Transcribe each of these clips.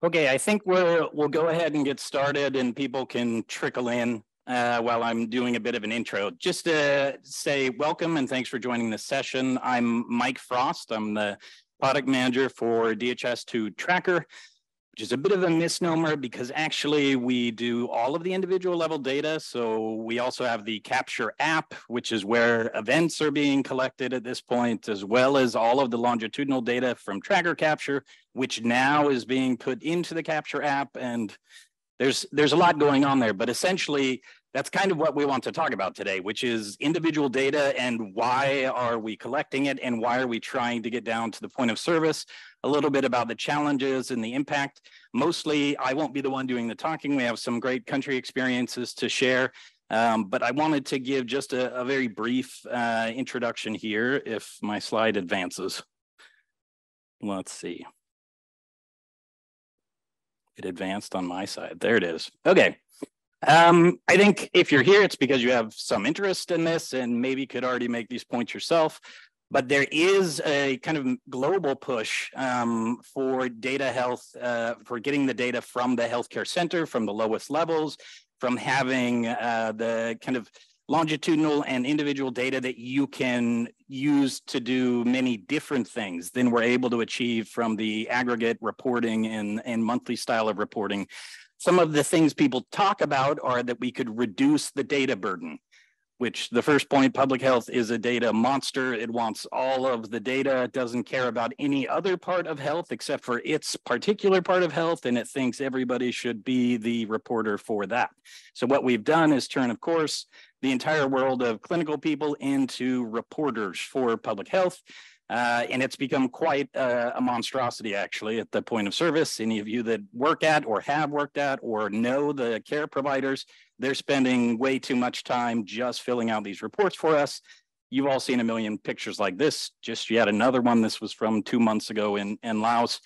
Okay, I think we're, we'll go ahead and get started and people can trickle in uh, while I'm doing a bit of an intro. Just to say welcome and thanks for joining this session. I'm Mike Frost. I'm the product manager for DHIS2 Tracker which is a bit of a misnomer because actually we do all of the individual level data. So we also have the Capture app, which is where events are being collected at this point, as well as all of the longitudinal data from Tracker Capture, which now is being put into the Capture app. And there's there's a lot going on there, but essentially that's kind of what we want to talk about today, which is individual data and why are we collecting it and why are we trying to get down to the point of service, a little bit about the challenges and the impact. Mostly, I won't be the one doing the talking. We have some great country experiences to share, um, but I wanted to give just a, a very brief uh, introduction here if my slide advances. Let's see. It advanced on my side. There it is. Okay. Um, I think if you're here, it's because you have some interest in this and maybe could already make these points yourself. But there is a kind of global push um, for data health, uh, for getting the data from the healthcare center, from the lowest levels, from having uh, the kind of longitudinal and individual data that you can use to do many different things than we're able to achieve from the aggregate reporting and, and monthly style of reporting. Some of the things people talk about are that we could reduce the data burden, which the first point, public health is a data monster. It wants all of the data. It doesn't care about any other part of health except for its particular part of health. And it thinks everybody should be the reporter for that. So what we've done is turn, of course, the entire world of clinical people into reporters for public health. Uh, and it's become quite a, a, monstrosity actually at the point of service. Any of you that work at or have worked at or know the care providers, they're spending way too much time just filling out these reports for us. You've all seen a million pictures like this, just yet another one. This was from two months ago in, in Laos.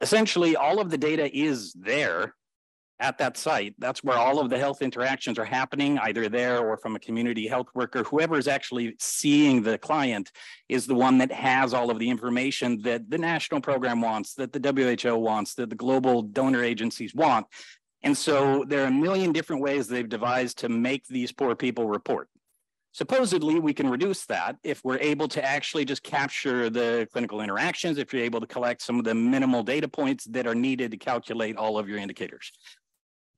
Essentially, all of the data is there at that site. That's where all of the health interactions are happening, either there or from a community health worker. Whoever is actually seeing the client is the one that has all of the information that the national program wants, that the WHO wants, that the global donor agencies want. And so there are a million different ways they've devised to make these poor people report. Supposedly, we can reduce that if we're able to actually just capture the clinical interactions, if you're able to collect some of the minimal data points that are needed to calculate all of your indicators.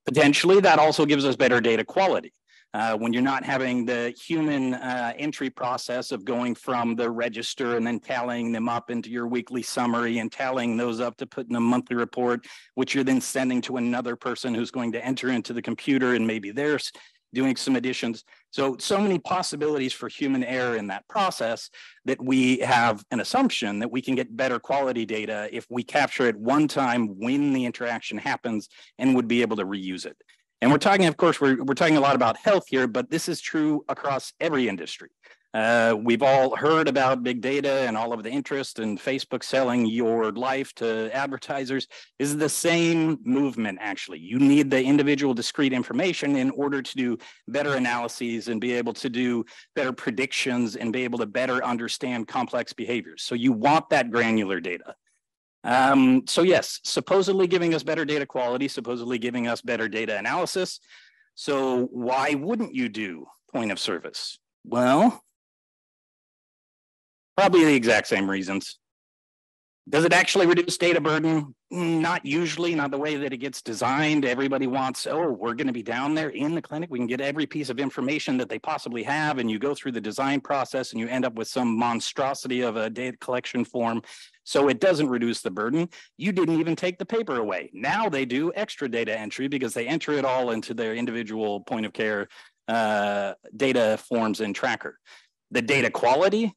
Potentially, that also gives us better data quality. Uh, when you're not having the human uh, entry process of going from the register and then tallying them up into your weekly summary and tallying those up to put in a monthly report, which you're then sending to another person who's going to enter into the computer and maybe there's doing some additions. So, so many possibilities for human error in that process that we have an assumption that we can get better quality data if we capture it one time when the interaction happens and would be able to reuse it. And we're talking, of course, we're, we're talking a lot about health here, but this is true across every industry. Uh, we've all heard about big data and all of the interest and Facebook selling your life to advertisers this is the same movement actually. You need the individual discrete information in order to do better analyses and be able to do better predictions and be able to better understand complex behaviors. So you want that granular data. Um, so yes, supposedly giving us better data quality, supposedly giving us better data analysis. So why wouldn't you do point of service? Well, Probably the exact same reasons. Does it actually reduce data burden? Not usually, not the way that it gets designed. Everybody wants, oh, we're going to be down there in the clinic. We can get every piece of information that they possibly have. And you go through the design process and you end up with some monstrosity of a data collection form. So it doesn't reduce the burden. You didn't even take the paper away. Now they do extra data entry because they enter it all into their individual point of care uh, data forms and tracker. The data quality,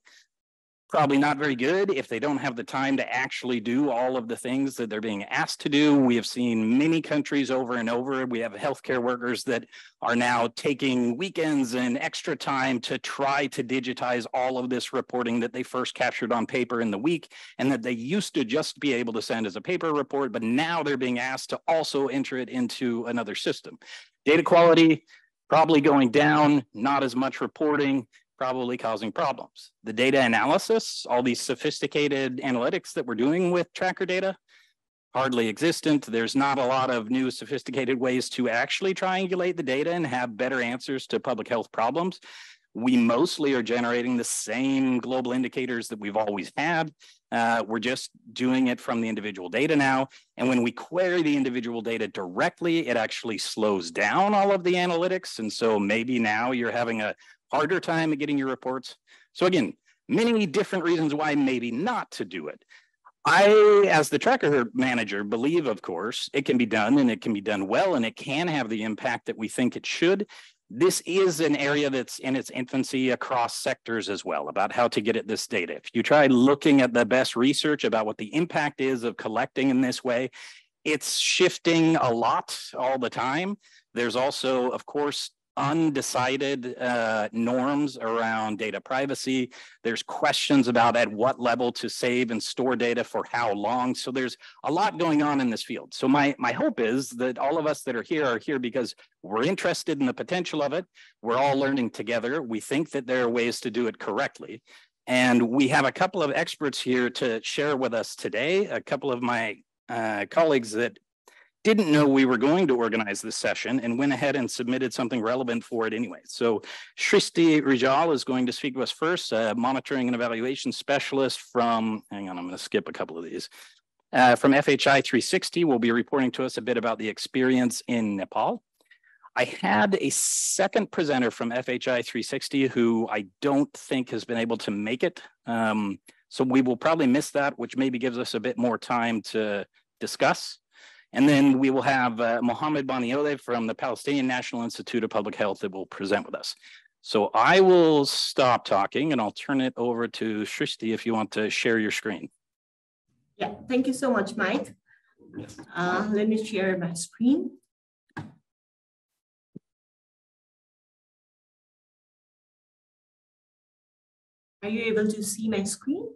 probably not very good if they don't have the time to actually do all of the things that they're being asked to do. We have seen many countries over and over. We have healthcare workers that are now taking weekends and extra time to try to digitize all of this reporting that they first captured on paper in the week and that they used to just be able to send as a paper report, but now they're being asked to also enter it into another system. Data quality probably going down, not as much reporting, probably causing problems. The data analysis, all these sophisticated analytics that we're doing with tracker data, hardly existent. There's not a lot of new sophisticated ways to actually triangulate the data and have better answers to public health problems. We mostly are generating the same global indicators that we've always had. Uh, we're just doing it from the individual data now. And when we query the individual data directly, it actually slows down all of the analytics. And so maybe now you're having a harder time at getting your reports. So again, many different reasons why maybe not to do it. I, as the tracker manager, believe, of course, it can be done and it can be done well and it can have the impact that we think it should. This is an area that's in its infancy across sectors as well about how to get at this data. If you try looking at the best research about what the impact is of collecting in this way, it's shifting a lot all the time. There's also, of course, undecided uh, norms around data privacy. There's questions about at what level to save and store data for how long. So there's a lot going on in this field. So my, my hope is that all of us that are here are here because we're interested in the potential of it. We're all learning together. We think that there are ways to do it correctly. And we have a couple of experts here to share with us today, a couple of my uh, colleagues that didn't know we were going to organize this session and went ahead and submitted something relevant for it anyway. So Shristi Rijal is going to speak to us first, a monitoring and evaluation specialist from, hang on, I'm gonna skip a couple of these. Uh, from FHI 360 will be reporting to us a bit about the experience in Nepal. I had a second presenter from FHI 360 who I don't think has been able to make it. Um, so we will probably miss that, which maybe gives us a bit more time to discuss. And then we will have uh, Mohammed Baniole from the Palestinian National Institute of Public Health that will present with us. So I will stop talking and I'll turn it over to Shrishti if you want to share your screen. Yeah, thank you so much, Mike. Uh, let me share my screen. Are you able to see my screen?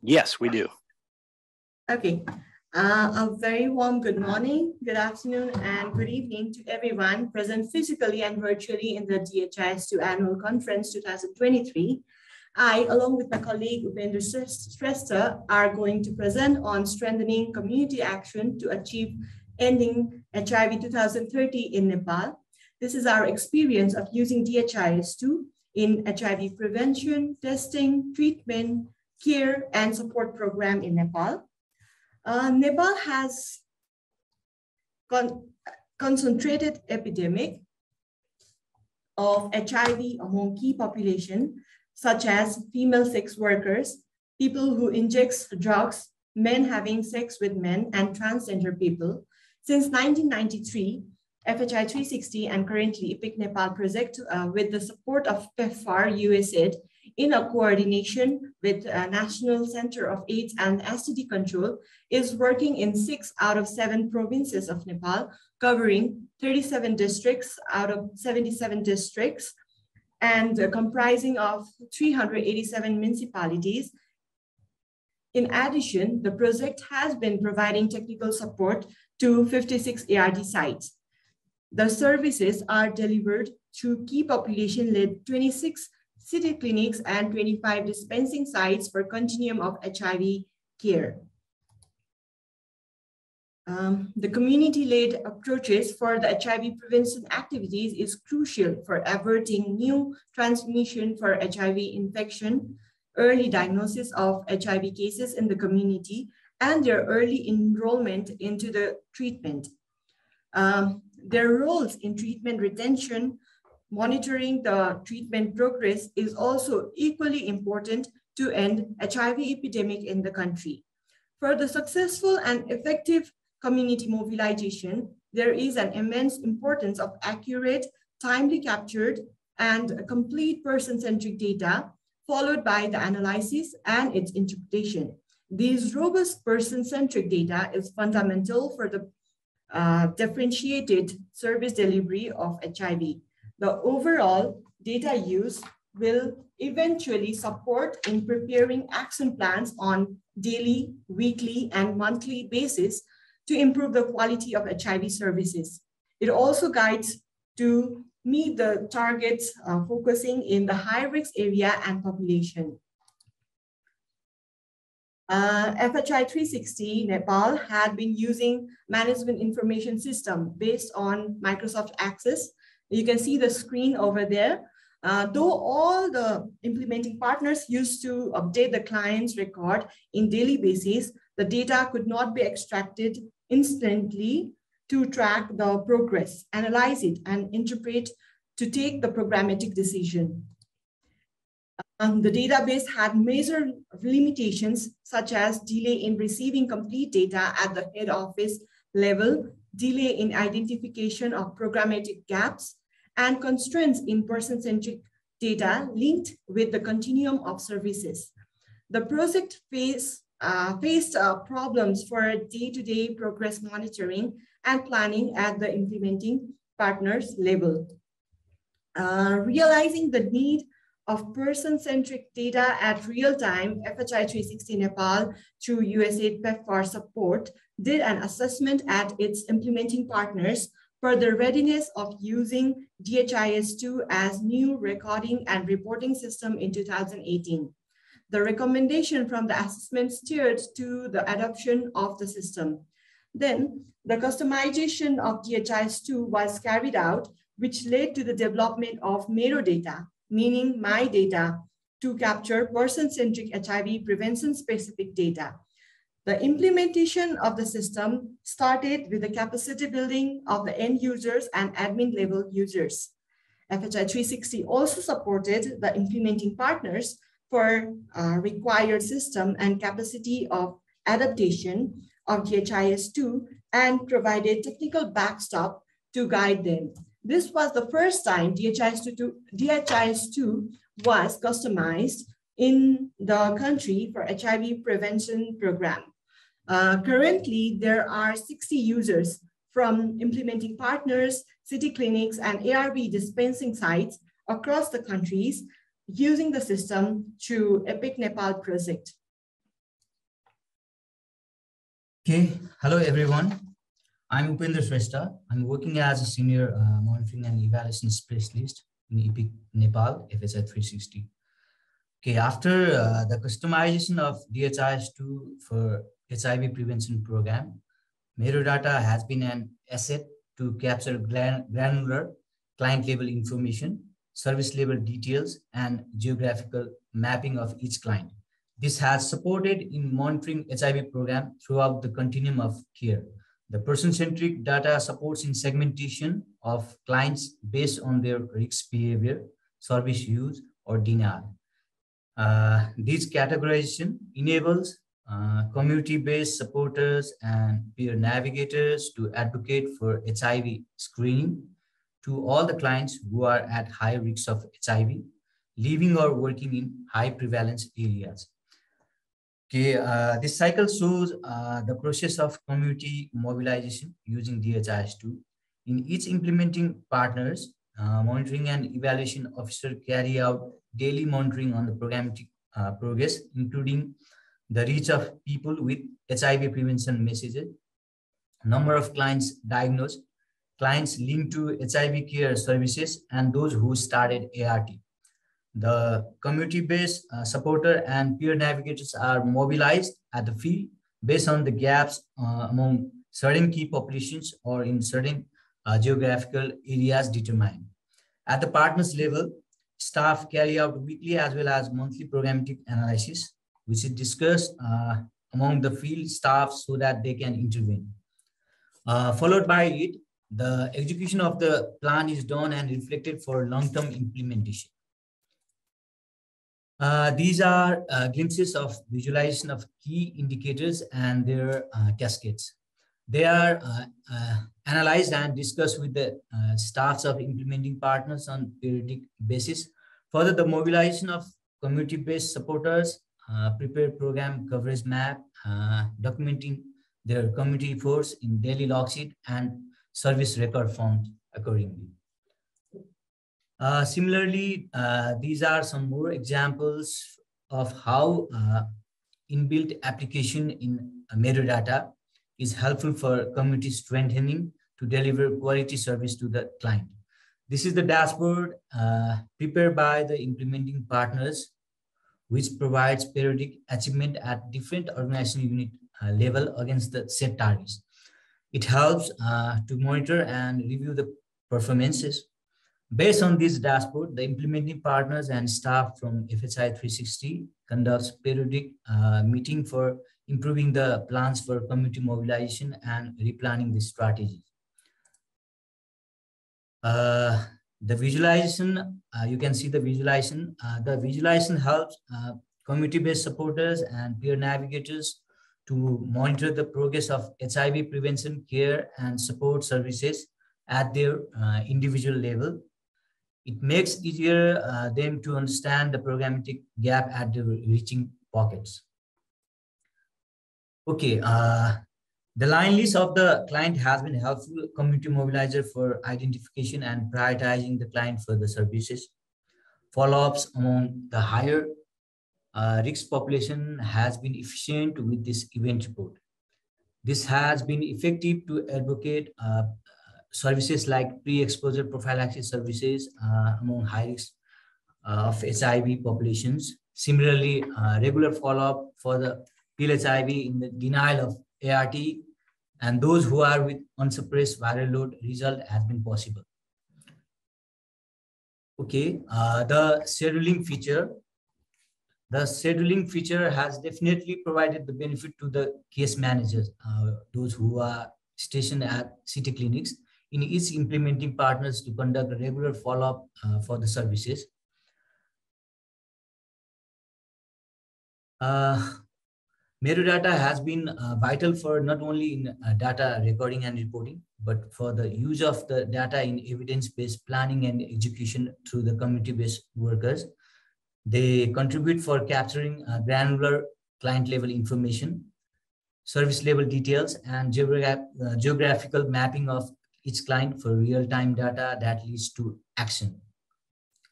Yes, we do. Okay, uh, a very warm good morning, good afternoon, and good evening to everyone present physically and virtually in the DHIS2 Annual Conference 2023. I, along with my colleague Upendra Shrestha, are going to present on strengthening community action to achieve ending HIV 2030 in Nepal. This is our experience of using DHIS2 in HIV prevention, testing, treatment, care, and support program in Nepal. Uh, Nepal has con concentrated epidemic of HIV among key population, such as female sex workers, people who inject drugs, men having sex with men, and transgender people. Since 1993, FHI 360 and currently EPIC Nepal project uh, with the support of PEPFAR USAID in a coordination with uh, National Center of AIDS and STD Control, is working in six out of seven provinces of Nepal, covering 37 districts out of 77 districts, and uh, comprising of 387 municipalities. In addition, the project has been providing technical support to 56 ART sites. The services are delivered through key population-led 26 city clinics, and 25 dispensing sites for continuum of HIV care. Um, the community-led approaches for the HIV prevention activities is crucial for averting new transmission for HIV infection, early diagnosis of HIV cases in the community, and their early enrollment into the treatment. Um, their roles in treatment retention monitoring the treatment progress is also equally important to end HIV epidemic in the country. For the successful and effective community mobilization, there is an immense importance of accurate, timely captured, and complete person-centric data, followed by the analysis and its interpretation. These robust person-centric data is fundamental for the uh, differentiated service delivery of HIV. The overall data use will eventually support in preparing action plans on daily, weekly, and monthly basis to improve the quality of HIV services. It also guides to meet the targets uh, focusing in the high risk area and population. uh, FHI 360 Nepal had been using management information system based on Microsoft Access. You can see the screen over there. Uh, though all the implementing partners used to update the client's record in daily basis, the data could not be extracted instantly to track the progress, analyze it, and interpret to take the programmatic decision. Um, the database had major limitations such as delay in receiving complete data at the head office level, delay in identification of programmatic gaps, and constraints in person-centric data linked with the continuum of services. The project face, uh, faced uh, problems for day-to-day -day progress monitoring and planning at the implementing partners level. Uh, realizing the need of person-centric data at real time, FHI 360 Nepal through USAID PEPFAR support did an assessment at its implementing partners for the readiness of using DHIS2 as new recording and reporting system in 2018. The recommendation from the assessment steered to the adoption of the system. Then the customization of DHIS2 was carried out, which led to the development of MERO data, meaning my data, to capture person-centric HIV prevention-specific data. The implementation of the system started with the capacity building of the end users and admin level users. FHI 360 also supported the implementing partners for uh, required system and capacity of adaptation of DHIS2 and provided technical backstop to guide them. This was the first time DHIS2, DHIS2 was customized in the country for HIV prevention program. Uh, currently, there are 60 users from implementing partners, city clinics, and ARV dispensing sites across the countries using the system through EPIC Nepal project. Okay, hello everyone. I'm Upendra Shrestha. I'm working as a senior uh, monitoring and evaluation specialist in EPIC Nepal, FHI 360. Okay, after uh, the customization of DHIS2 for HIV prevention program, data has been an asset to capture granular client level information, service level details, and geographical mapping of each client. This has supported in monitoring HIV program throughout the continuum of care. The person-centric data supports in segmentation of clients based on their risk behavior, service use, or denial. Uh, this categorization enables uh, community-based supporters and peer navigators to advocate for HIV screening to all the clients who are at high risk of HIV, living or working in high prevalence areas. Okay, uh, this cycle shows uh, the process of community mobilization using DHIS2. In each implementing partners, uh, monitoring and evaluation officer carry out daily monitoring on the programmatic uh, progress, including the reach of people with HIV prevention messages, number of clients diagnosed, clients linked to HIV care services, and those who started ART. The community-based uh, supporter and peer navigators are mobilized at the field based on the gaps uh, among certain key populations or in certain uh, geographical areas determined. At the partners level, staff carry out weekly as well as monthly programmatic analysis, which is discussed uh, among the field staff so that they can intervene. Uh, followed by it, the execution of the plan is done and reflected for long-term implementation. Uh, these are uh, glimpses of visualization of key indicators and their uh, cascades. They are uh, analyzed and discussed with the staffs of implementing partners on periodic basis. Further, the mobilization of community-based supporters, prepare program coverage map, documenting their community efforts in daily log sheet and service record forms accordingly. Uh, similarly, uh, these are some more examples of how uh, inbuilt application in MERO data is helpful for community strengthening to deliver quality service to the client. This is the dashboard uh, prepared by the implementing partners which provides periodic achievement at different organization unit uh, level against the set targets. It helps uh, to monitor and review the performances. Based on this dashboard, the implementing partners and staff from FHI 360 conducts periodic uh, meeting for improving the plans for community mobilization and replanning the strategies. The visualization, uh, you can see the visualization. Uh, the visualization helps uh, community-based supporters and peer navigators to monitor the progress of HIV prevention, care, and support services at their uh, individual level. It makes easier uh, them to understand the programmatic gap at the reaching pockets. Okay, uh, the line list of the client has been helpful community mobilizer for identification and prioritizing the client for the services. Follow-ups among the higher uh, risk population has been efficient with this event report. This has been effective to advocate uh, services like pre-exposure prophylaxis services uh, among high risk uh, of HIV populations. Similarly, uh, regular follow-up for the PLHIV in the denial of ART and those who are with unsuppressed viral load result has been possible. Okay, uh, the scheduling feature. The scheduling feature has definitely provided the benefit to the case managers, uh, those who are stationed at city clinics in each implementing partners to conduct a regular follow-up uh, for the services. Uh, MERO data has been uh, vital for not only in uh, data recording and reporting, but for the use of the data in evidence-based planning and execution through the community-based workers. They contribute for capturing uh, granular client-level information, service-level details, and geograph uh, geographical mapping of each client for real-time data that leads to action.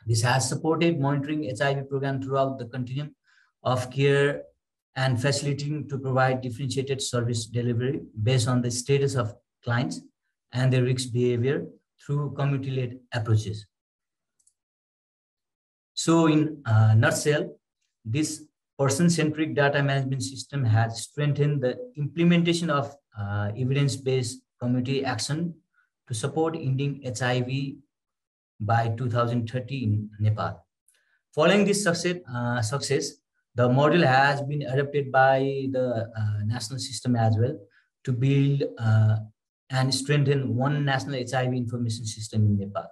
This has supported monitoring HIV program throughout the continuum of care and facilitating to provide differentiated service delivery based on the status of clients and their risk behavior through community-led approaches. So in a nutshell, this person-centric data management system has strengthened the implementation of uh, evidence-based community action to support ending HIV by 2030 in Nepal. Following this success, uh, success the model has been adopted by the uh, national system as well to build uh, and strengthen one national HIV information system in Nepal.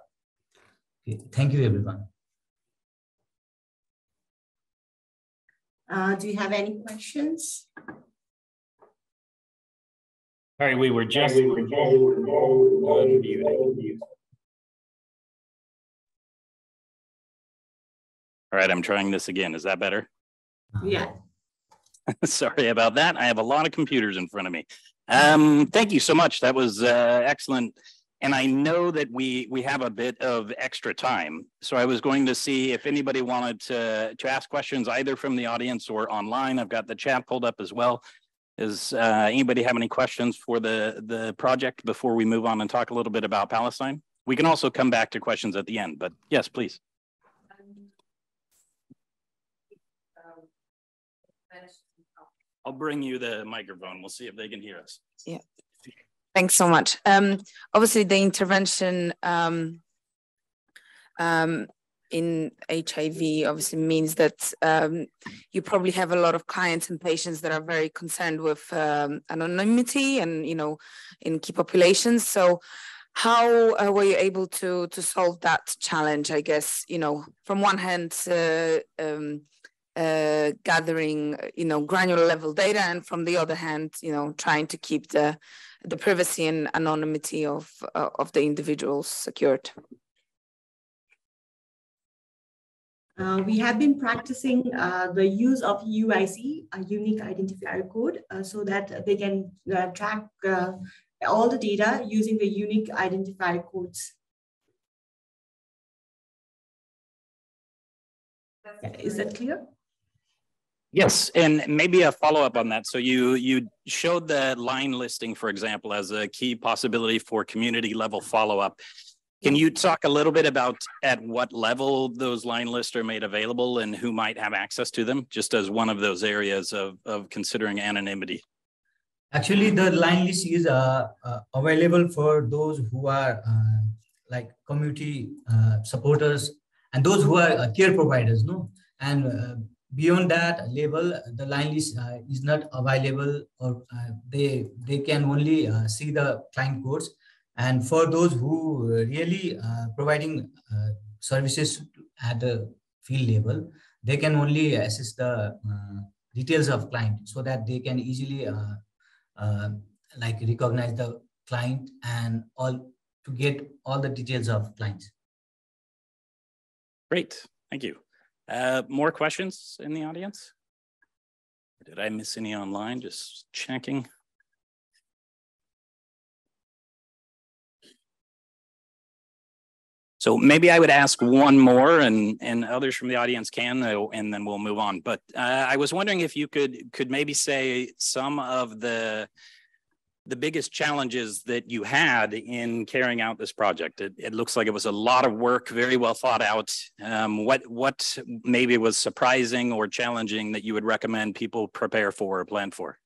Okay, thank you, everyone. Uh, do you have any questions? Sorry, we were just unmuting. All right, I'm trying this again. Is that better? Yeah. Sorry about that. I have a lot of computers in front of me. Um, thank you so much. That was uh, excellent. And I know that we we have a bit of extra time, so I was going to see if anybody wanted to to ask questions either from the audience or online. I've got the chat pulled up as well. Does uh, anybody have any questions for the the project before we move on and talk a little bit about Palestine? We can also come back to questions at the end, but yes, please. I'll bring you the microphone. We'll see if they can hear us. Yeah. Thanks so much. Um, obviously, the intervention um, um, in HIV obviously means that um, you probably have a lot of clients and patients that are very concerned with um, anonymity and you know in key populations. So, how uh, were you able to to solve that challenge? I guess you know from one hand. Uh, um, uh, gathering, you know, granular level data, and from the other hand, you know, trying to keep the the privacy and anonymity of uh, of the individuals secured. Uh, we have been practicing uh, the use of UIC, a unique identifier code, uh, so that they can track all the data using the unique identifier codes. Is that clear? Yes, and maybe a follow up on that. So you you showed the line listing, for example, as a key possibility for community level follow up. Can you talk a little bit about at what level those line lists are made available and who might have access to them, just as one of those areas of, of considering anonymity? Actually, the line list is uh, uh, available for those who are uh, like community uh, supporters and those who are uh, care providers, no? And uh, beyond that level, the line list uh, is not available or uh, they, they can only uh, see the client codes. And for those who really providing services at the field level, they can only assess the details of client so that they can easily uh, like recognize the client and all to get all the details of clients. Great, thank you. Uh, more questions in the audience? Did I miss any online? Just checking. So maybe I would ask one more and, and others from the audience can, and then we'll move on. But uh, I was wondering if you could, could maybe say some of the, the biggest challenges that you had in carrying out this project. It, it looks like it was a lot of work, very well thought out. Um, what, what maybe was surprising or challenging that you would recommend people prepare for or plan for?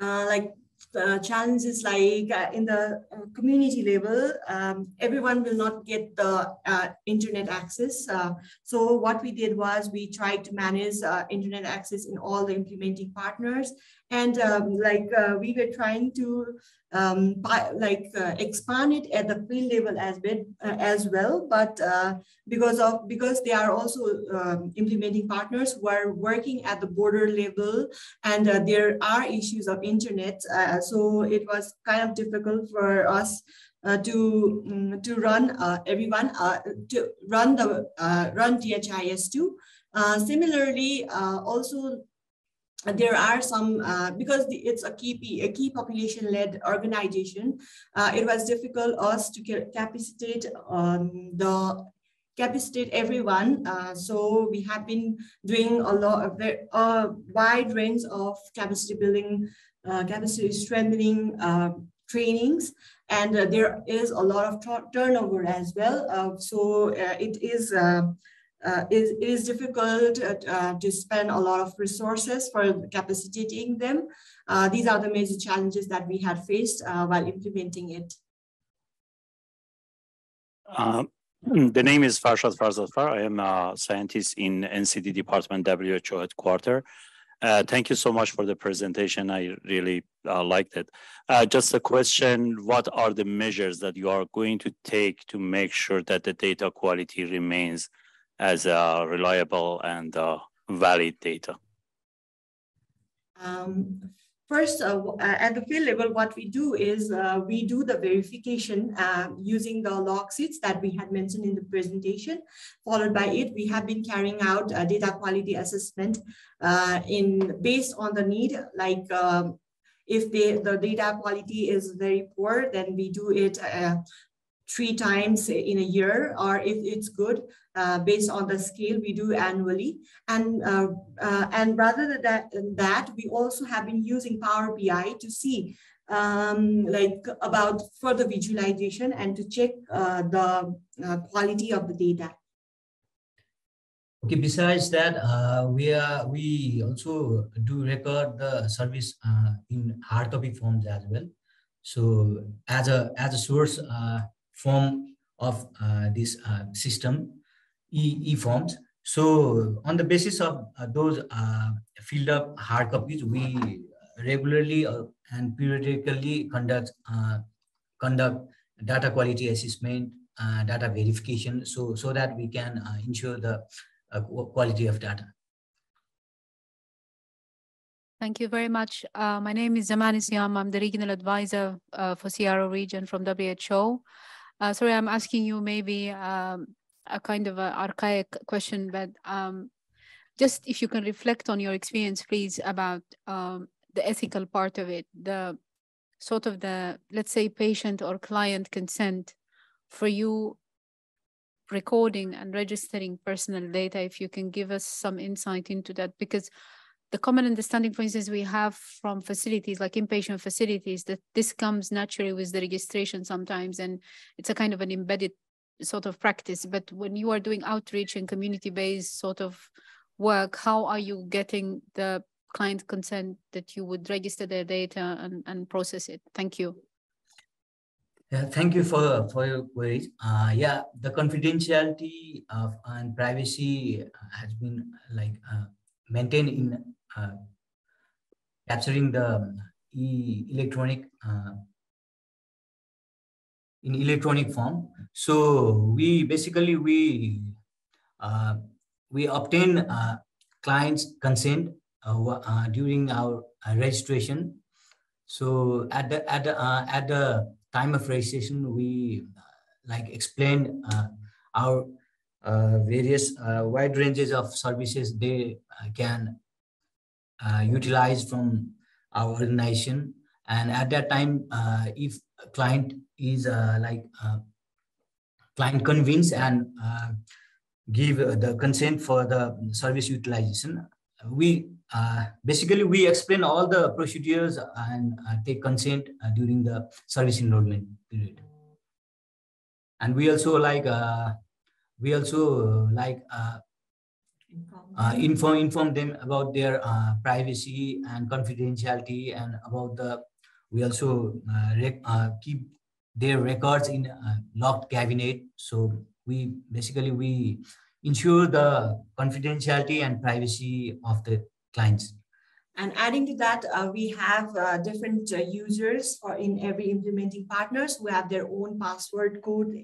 Uh, like uh, challenges like uh, in the uh, community level, um, everyone will not get the uh, internet access. Uh, so what we did was we tried to manage uh, internet access in all the implementing partners. And um, like we were trying to um, by, like uh, expand it at the field level as well, uh, as well. But uh, because of because they are also um, implementing partners who are working at the border level, and uh, there are issues of internet, uh, so it was kind of difficult for us. Uh, to um, to run everyone to run the run DHIS2. similarly, also there are some uh, because the, it's a key a key population led organization uh, it was difficult us to capacitate um, the capacitate everyone uh, so we have been doing a lot of a wide range of capacity building uh, capacity strengthening uh, trainings and uh, there is a lot of turnover as well so it is uh, it, is difficult uh, uh, to spend a lot of resources for capacitating them. Uh, these are the major challenges that we had faced uh, while implementing it. The name is Farshad Farzadfar. I am a scientist in NCD department WHO headquarters. thank you so much for the presentation. I really liked it. just a question, what are the measures that you are going to take to make sure that the data quality remains as uh, reliable and uh, valid data? Um, first, uh, uh, at the field level, what we do is we do the verification uh, using the log sheets that we had mentioned in the presentation. Followed by it, we have been carrying out data quality assessment in based on the need, like um, if the, the data quality is very poor, then we do it uh, three times in a year, or if it's good, uh, based on the scale we do annually. And, uh, uh, and rather than that, than that, we also have been using Power BI to see um, like about further visualization and to check uh, the uh, quality of the data. Okay, besides that, uh, we are we also do record the service in hard copy forms as well. So as a as a source form of this system, e, e forms. So on the basis of uh, those uh, filled up hard copies, we regularly uh, and periodically conduct uh, conduct data quality assessment, uh, data verification, so so that we can uh, ensure the quality of data. Thank you very much. my name is Zamani Siam. I'm the regional advisor for CRO region from WHO. Sorry, I'm asking you maybe um, a kind of an archaic question, but um, just if you can reflect on your experience, please, about um, the ethical part of it, the sort of the, let's say, patient or client consent for you recording and registering personal data, if you can give us some insight into that, because the common understanding, for instance, we have from facilities like inpatient facilities that this comes naturally with the registration sometimes, and it's a kind of an embedded sort of practice. But when you are doing outreach and community-based sort of work, how are you getting the client consent that you would register their data and, and process it? Thank you. Yeah, thank you for, for your queries. Uh, yeah, the confidentiality of, and privacy has been like uh, maintained in uh, capturing the e electronic uh, in electronic form. So we basically we uh, we obtain uh, clients consent during our registration. So at the at the at the time of registration, we uh, like explain uh, our uh, various wide ranges of services they can utilize from our organization. And at that time, if a client is like client convince and give the consent for the service utilization, we uh, basically, we explain all the procedures and uh, take consent uh, during the service enrollment period. And we also like, uh, we also like uh, inform, inform them about their privacy and confidentiality and about the, we also keep their records in a locked cabinet. So we basically, we ensure the confidentiality and privacy of the clients. And adding to that, uh, we have uh, different uh, users for in every implementing partners who have their own password code,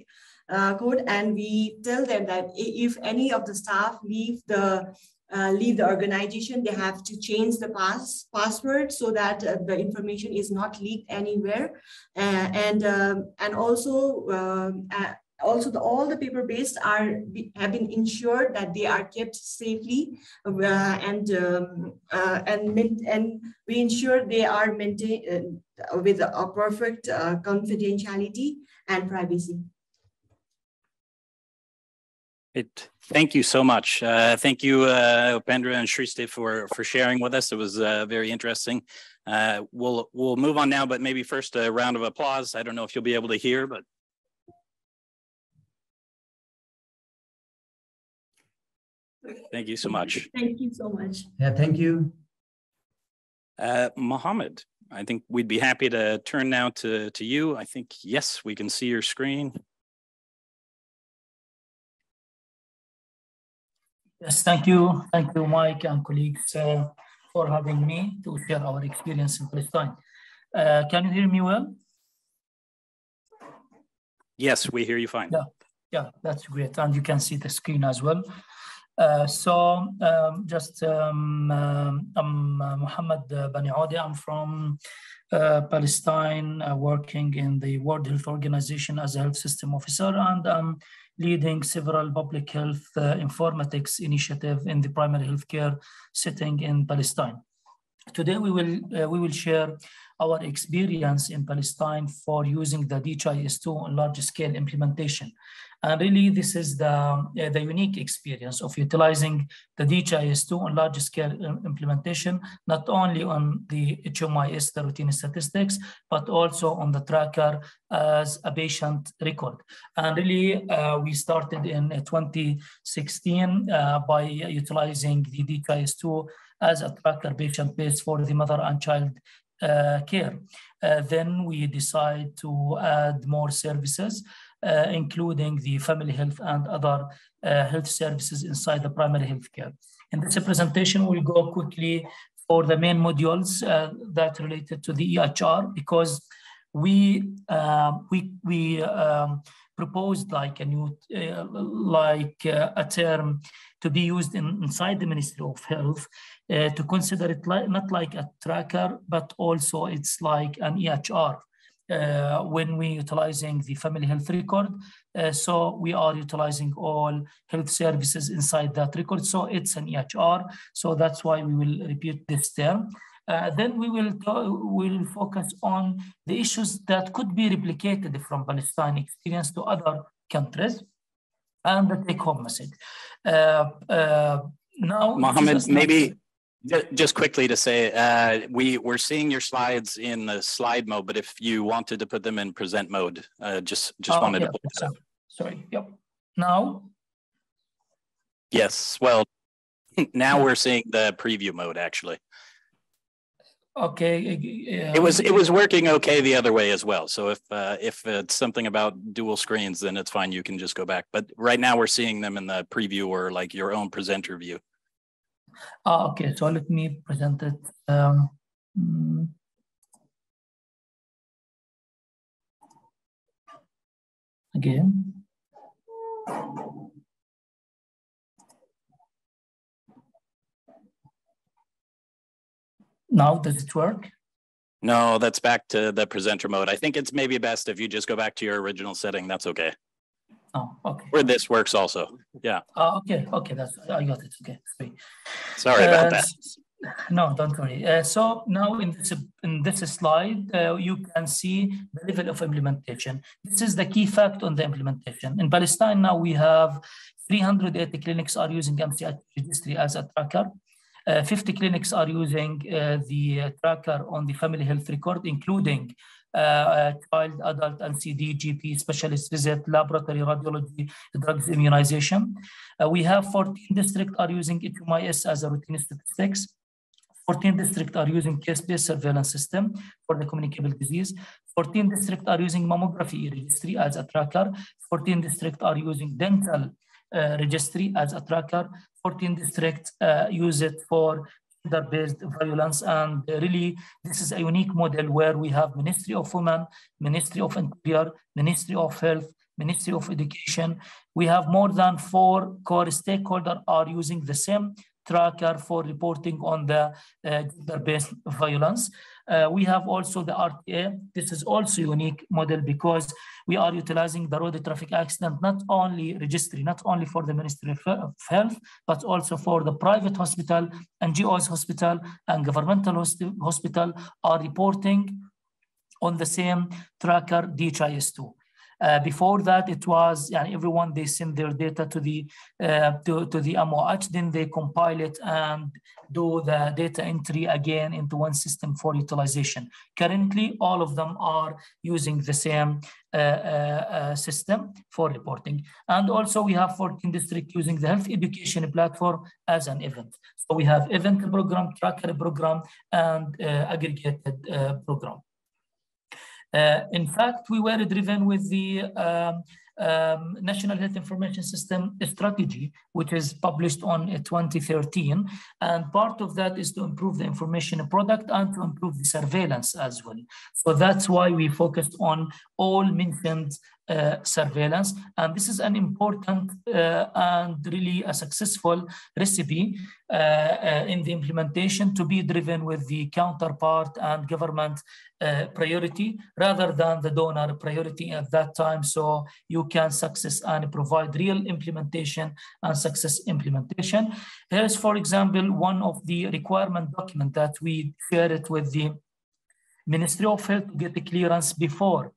uh, code, and we tell them that if any of the staff leave the uh, leave the organization, they have to change the pass password so that uh, the information is not leaked anywhere, and um, and also um, also the, all the paper based are have been ensured that they are kept safely uh, and um, uh, and and we ensure they are maintained uh, with a perfect uh, confidentiality and privacy. It, thank you so much. Uh, thank you, uh, Upendra and Shristi for for sharing with us. It was uh, very interesting. we'll we'll move on now, but maybe first a round of applause. I don't know if you'll be able to hear, but Thank you so much. Thank you so much. Yeah, thank you. Uh, Mohammed, I think we'd be happy to turn now to, to you. I think, yes, we can see your screen. Yes, thank you. Thank you, Mike and colleagues, uh, for having me to share our experience in Palestine. Uh, can you hear me well? Yes, we hear you fine. Yeah, yeah, that's great. And you can see the screen as well. Uh, so um, just um, um, I'm uh, Mohammed Bani Odi. I'm from uh, Palestine, uh, working in the World Health Organization as a health system officer, and I'm leading several public health uh, informatics initiative in the primary healthcare setting in Palestine. Today we will uh, we will share our experience in Palestine for using the DHIS2 on large scale implementation. And really, this is the, uh, the unique experience of utilizing the DHIS2 on large scale implementation, not only on the HMIS, the routine statistics, but also on the tracker as a patient record. And really, uh, we started in 2016 uh, by utilizing the DHIS2 as a tracker patient base for the mother and child uh, care. Uh, then we decide to add more services, uh, including the family health and other health services inside the primary health care. In this presentation, we'll go quickly for the main modules that related to the EHR because we we we um, proposed like a new uh, like uh, a term to be used in, inside the Ministry of Health uh, to consider it like, not like a tracker, but also it's like an EHR. Uh, when we utilizing the family health record. Uh, so we are utilizing all health services inside that record. So it's an EHR. So that's why we will repeat this term. Uh, then we will will focus on the issues that could be replicated from Palestine experience to other countries and the take home message. Uh, uh, now, Mohammed, maybe Just quickly to say, uh, we, we're seeing your slides in the slide mode, but if you wanted to put them in present mode, uh, just, just Oh, wanted yeah, to. point that out. Sorry, yep. Now, Yes, well, now we're seeing the preview mode, actually. okay. It was, it was working okay the other way as well. So if, uh, if it's something about dual screens, then it's fine. You can just go back. But right now we're seeing them in the preview or like your own presenter view. Ah, okay, so let me present it. Um, mm. Again. Now, does it work? No, that's back to the presenter mode. I think it's maybe best if you just go back to your original setting. That's okay. Oh, okay. Where this works also. Yeah, Ah, okay, okay, that's, I got it, okay, sorry. sorry about Uh, that. No, don't worry. Uh, so now in this in this slide, uh, you can see the level of implementation. This is the key fact on the implementation. In Palestine now we have 380 clinics are using MCI registry as a tracker. Uh, 50 clinics are using uh, the uh, tracker on the family health record, including child, adult, NCD, GP, specialist visit, laboratory, radiology, drugs, immunization. Uh, we have 14 districts are using HMIS as a routine statistics. 14 districts are using case-based surveillance system for the communicable disease. 14 districts are using mammography registry as a tracker. 14 districts are using dental uh, registry as a tracker. 14 districts uh, use it for gender-based violence. And really, this is a unique model where we have Ministry of Women, Ministry of Interior, Ministry of Health, Ministry of Education. We have more than four core stakeholders are using the same tracker for reporting on the uh, gender-based violence. Uh, we have also the RTA. This is also unique model because we are utilizing the road traffic accident, not only registry, not only for the Ministry of Health, but also for the private hospital, NGOs hospital, and governmental hospi- hospital are reporting on the same tracker DHIS2. Uh, before that, it was yeah, everyone they send their data to the uh, to, to the MOH, then they compile it and do the data entry again into one system for utilization. Currently, all of them are using the same uh, uh, uh, system for reporting. And also we have 14 districts using the health education platform as an event. So we have event program, tracker program, and uh, aggregated uh, program. Uh, in fact, we were driven with the um, um, National Health Information System strategy, which is published on uh, 2013. And part of that is to improve the information product and to improve the surveillance as well. So that's why we focused on all mentioned uh, surveillance. And this is an important uh, and really a successful recipe uh, uh, in the implementation to be driven with the counterpart and government uh, priority rather than the donor priority at that time. So you can success and provide real implementation and success implementation. Here's, for example, one of the requirement document that we shared it with the Ministry of Health to get the clearance before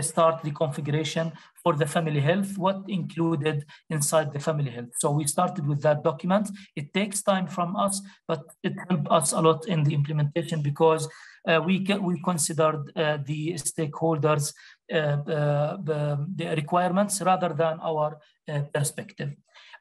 start the configuration for the family health, what included inside the family health. So we started with that document. It takes time from us, but it helped us a lot in the implementation because uh, we we considered uh, the stakeholders uh, uh, the, the requirements rather than our uh, perspective.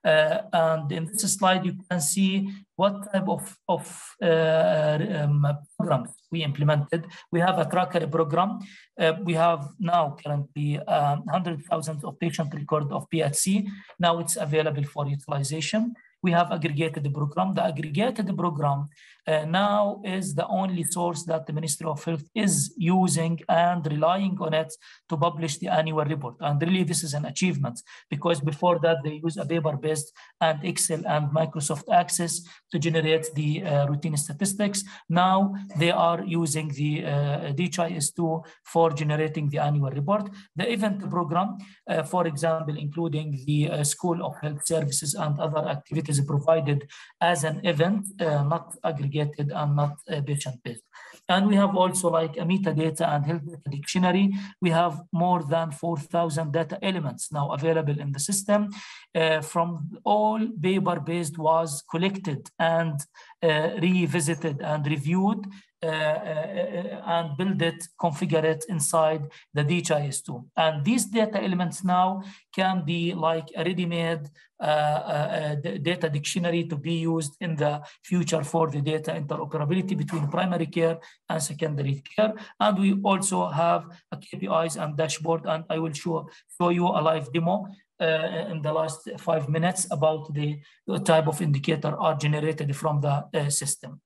Uh, and in this slide, you can see what type of, of uh, um, programs we implemented. We have a tracker program. Uh, we have now currently um, 100,000 of patient record of PHC. Now it's available for utilization. We have aggregated the program. The aggregated program uh, now is the only source that the Ministry of Health is using and relying on it to publish the annual report. And really, this is an achievement because before that, they use a paper-based and Excel and Microsoft Access to generate the uh, routine statistics. Now they are using the uh, DHIS2 for generating the annual report. The event program, uh, for example, including the uh, School of Health Services and other activities provided as an event, uh, not aggregated and not uh, patient-based. And we have also like a metadata and health dictionary. We have more than 4,000 data elements now available in the system uh, from all paper-based was collected and uh, revisited and reviewed and build it, configure it inside the DHIS2. And these data elements now can be like a ready-made uh, uh, data dictionary to be used in the future for the data interoperability between primary care and secondary care. And we also have a KPIs and dashboard, and I will show, show you a live demo uh, in the last five minutes about the, the, type of indicator are generated from the uh, system.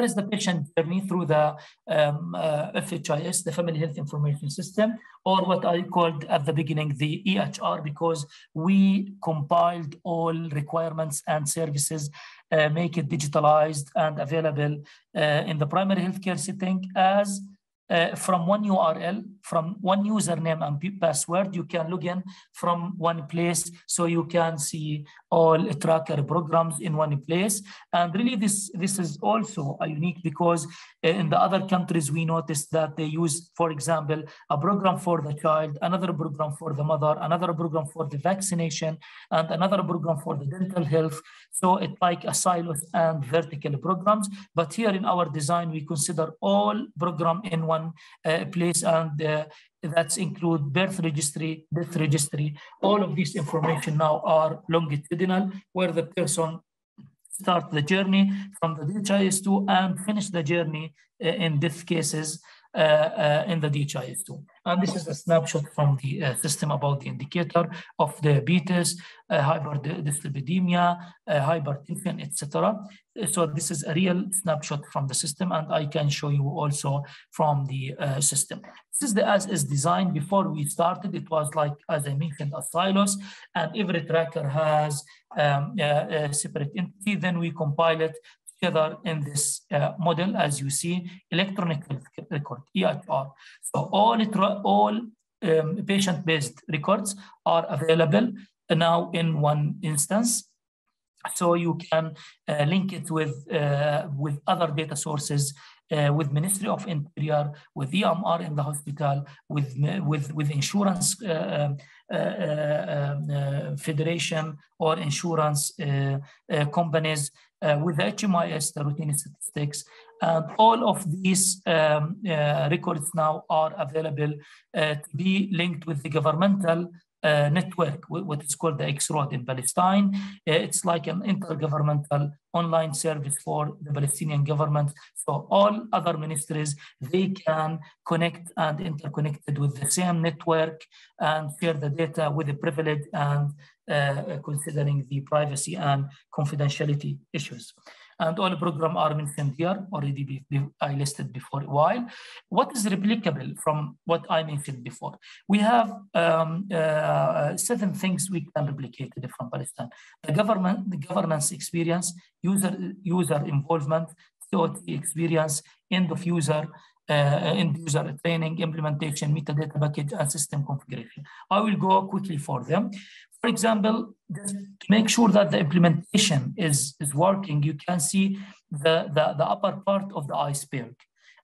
Here is the patient journey through the um, uh, FHIS, the Family Health Information System, or what I called at the beginning the EHR, because we compiled all requirements and services, uh, make it digitalized and available uh, in the primary healthcare setting as uh, from one URL, from one username and password, you can log in from one place so you can see all tracker programs in one place. And really this, this is also unique because uh, in the other countries, we noticed that they use, for example, a program for the child, another program for the mother, another program for the vaccination, and another program for the dental health. So it's like a silos and vertical programs. But here in our design, we consider all program in one uh, place and uh, that's include birth registry, death registry. All of this information now are longitudinal where the person start the journey from the DHIS2 and finish the journey uh, in death cases in the DHIS2. And this is a snapshot from the uh, system about the indicator of diabetes, uh, hyperdyslipidemia, uh, hypertension, etc. So this is a real snapshot from the system, and I can show you also from the uh, system. This is the as is design. Before we started, it was like, as I mentioned, a silos, and every tracker has um, a separate entity. Then we compile it together in this uh, model, as you see, electronic record, EHR. So all, all um, patient-based records are available now in one instance. So you can uh, link it with, uh, with other data sources uh, with Ministry of Interior, with EMR in the hospital, with, with, with insurance uh, um, Uh, uh, um, uh, federation or insurance companies, with the HMIS, the routine statistics. And all of these um, records now are available to be linked with the governmental uh, network, what is called the X-Road in Palestine. Uh, it's like an intergovernmental online service for the Palestinian government. So all other ministries, they can connect and interconnected with the same network and share the data with the privilege and uh, considering the privacy and confidentiality issues and all program are mentioned here already be, be, I listed before a while. What is replicable from what I mentioned before? We have um, uh, things we can replicate from Palestine. The government, the governance experience, user, user involvement, TOT experience, end of user, uh, end user training, implementation, metadata package, and system configuration. I will go quickly for them. For example, to make sure that the implementation is, is working, you can see the, the, the upper part of the iceberg.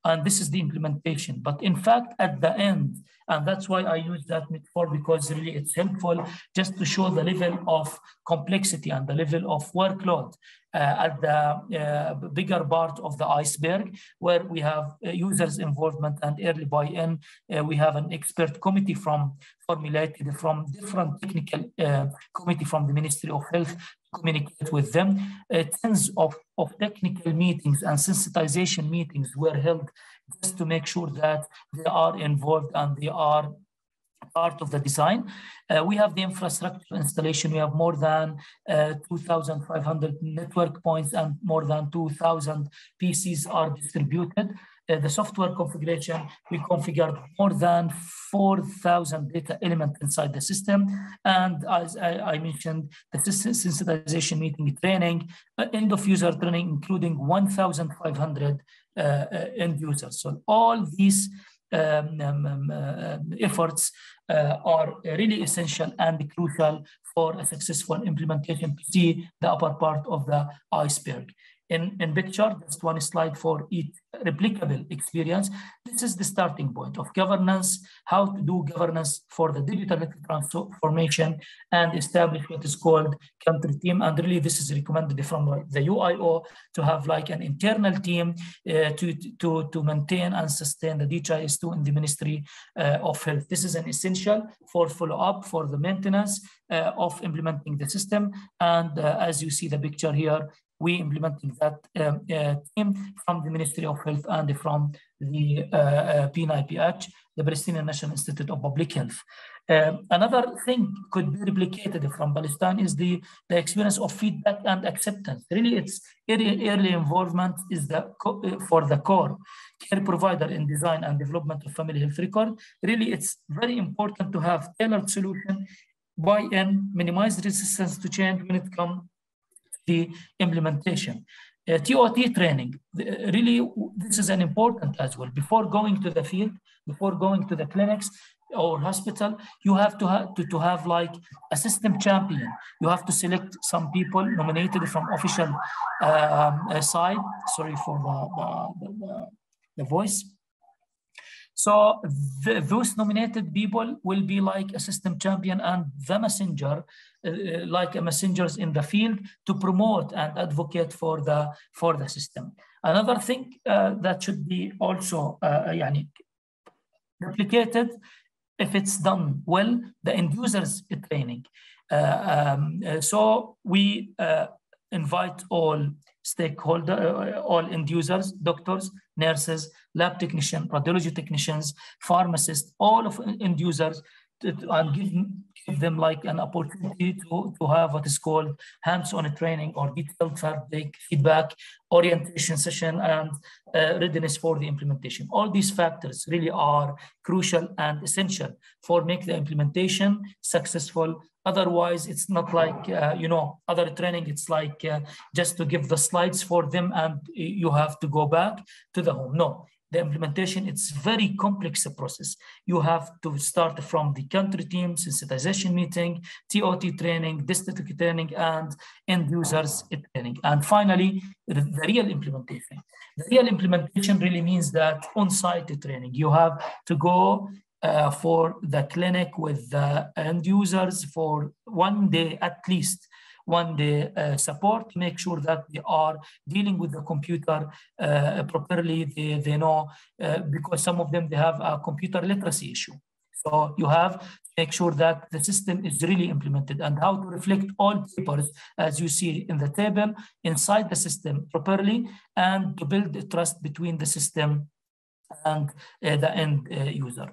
And this is the implementation. But in fact, at the end, and that's why I use that metaphor because really it's helpful just to show the level of complexity and the level of workload uh, at the uh, bigger part of the iceberg, where we have uh, users' involvement and early buy-in. Uh, we have an expert committee from formulated from different technical uh, committee from the Ministry of Health communicate with them. Uh, tens of, of technical meetings and sensitization meetings were held just to make sure that they are involved and they are part of the design. Uh, we have the infrastructure installation. We have more than uh, 2,500 network points and more than 2,000 PCs are distributed. Uh, the software configuration, we configured more than 4,000 data elements inside the system. And as I, I mentioned, the system sensitization meeting training, uh, end of user training, including 1,500 uh, uh, end users. So all these um, um, um uh, efforts uh, are really essential and crucial for a successful implementation to see the upper part of the iceberg. In, in picture, just one slide for each replicable experience. This is the starting point of governance, how to do governance for the digital transformation and establish what is called country team. And really this is recommended from the UIO to have like an internal team uh, to, to, to maintain and sustain the DHIS2 in the Ministry uh, of Health. This is an essential for follow-up for the maintenance uh, of implementing the system. And uh, as you see the picture here, we implementing that um, uh, team from the Ministry of Health and from the uh, uh, PNIPH, the Palestinian National Institute of Public Health. Um, another thing could be replicated from Palestine is the, the experience of feedback and acceptance. Really, it's early, early involvement is the uh, for the core care provider in design and development of family health record. Really, it's very important to have tailored solution, buy-in, minimize resistance to change when it comes the implementation. Uh, TOT training, really, this is an important as well. Before going to the field, before going to the clinics or hospital, you have to, have to, to have like a system champion. You have to select some people nominated from official um, uh, side. Sorry for the, the, the, the voice. So the, those nominated people will be like a system champion and the messenger, uh, uh, like a messengers in the field to promote and advocate for the for the system. Another thing uh, that should be also uh, yani, replicated if it's done well, the end users training. Uh, um, uh, so we invite all stakeholder, uh, all end users, doctors, nurses, lab technicians, radiology technicians, pharmacists, all of end users, to, and give, give them like an opportunity to, to have what is called hands-on training or detailed feedback, orientation session, and uh, readiness for the implementation. All these factors really are crucial and essential for make the implementation successful Otherwise, it's not like, uh, you know, other training, it's like uh, just to give the slides for them and you have to go back to the home. No, the implementation, it's very complex process. You have to start from the country team, sensitization meeting, TOT training, district training, and end users training. And finally, the, real implementation. The real implementation really means that on-site training. You have to go uh, for the clinic with the end users for one day at least one day uh, support make sure that they are dealing with the computer uh, properly they, they know uh, because some of them they have a computer literacy issue so you have to make sure that the system is really implemented and how to reflect all papers as you see in the table inside the system properly and to build the trust between the system and uh, the end uh, user.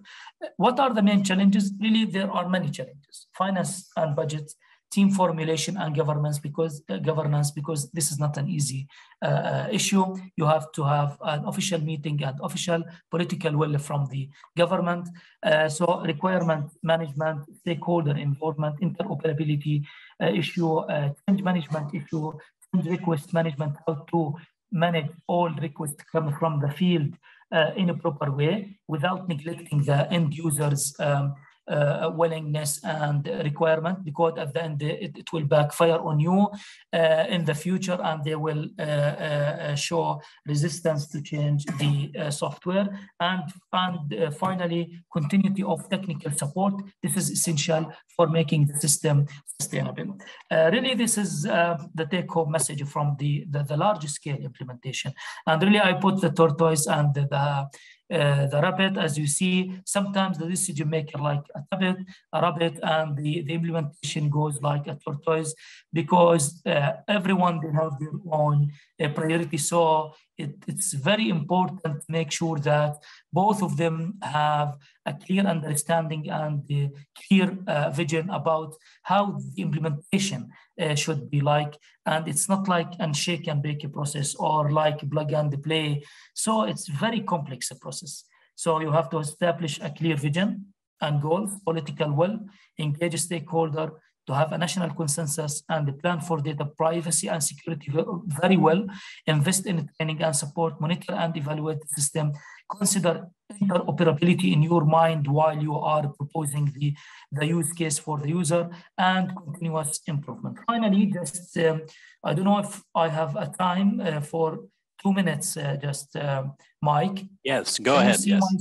What are the main challenges? Really, there are many challenges. Finance and budget, team formulation and governance because uh, governance because this is not an easy uh, uh, issue. You have to have an official meeting and official political will from the government. Uh, so requirement management, stakeholder involvement, interoperability issue, change management issue, change request management, how to manage all requests come from the field uh, in a proper way without neglecting the end users um, uh, willingness and requirement because at the end it, it will backfire on you uh, in the future and they will uh, uh show resistance to change the uh, software. And and uh, finally continuity of technical support. This is essential for making the system sustainable. Really this is the take-home message from the, the, the large scale implementation. And really i put the tortoise and the, the uh, the rabbit, as you see, sometimes the decision maker like a rabbit, a rabbit, and the, the implementation goes like a tortoise because uh, everyone they have their own uh, priority. So it, it's very important to make sure that both of them have a clear understanding and a clear uh, vision about how the implementation uh, should be like. And it's not like a shake and bake process or like plug and play. So it's very complex a process. So you have to establish a clear vision and goals, political will, engage stakeholder, to have a national consensus and the plan for data privacy and security very well, invest in training and support, monitor and evaluate the system, consider interoperability in your mind while you are proposing the, the use case for the user and continuous improvement. Finally, just, um, I don't know if I have a time uh, for two minutes, uh, just uh, Mike. Yes, go Can ahead, yes. My,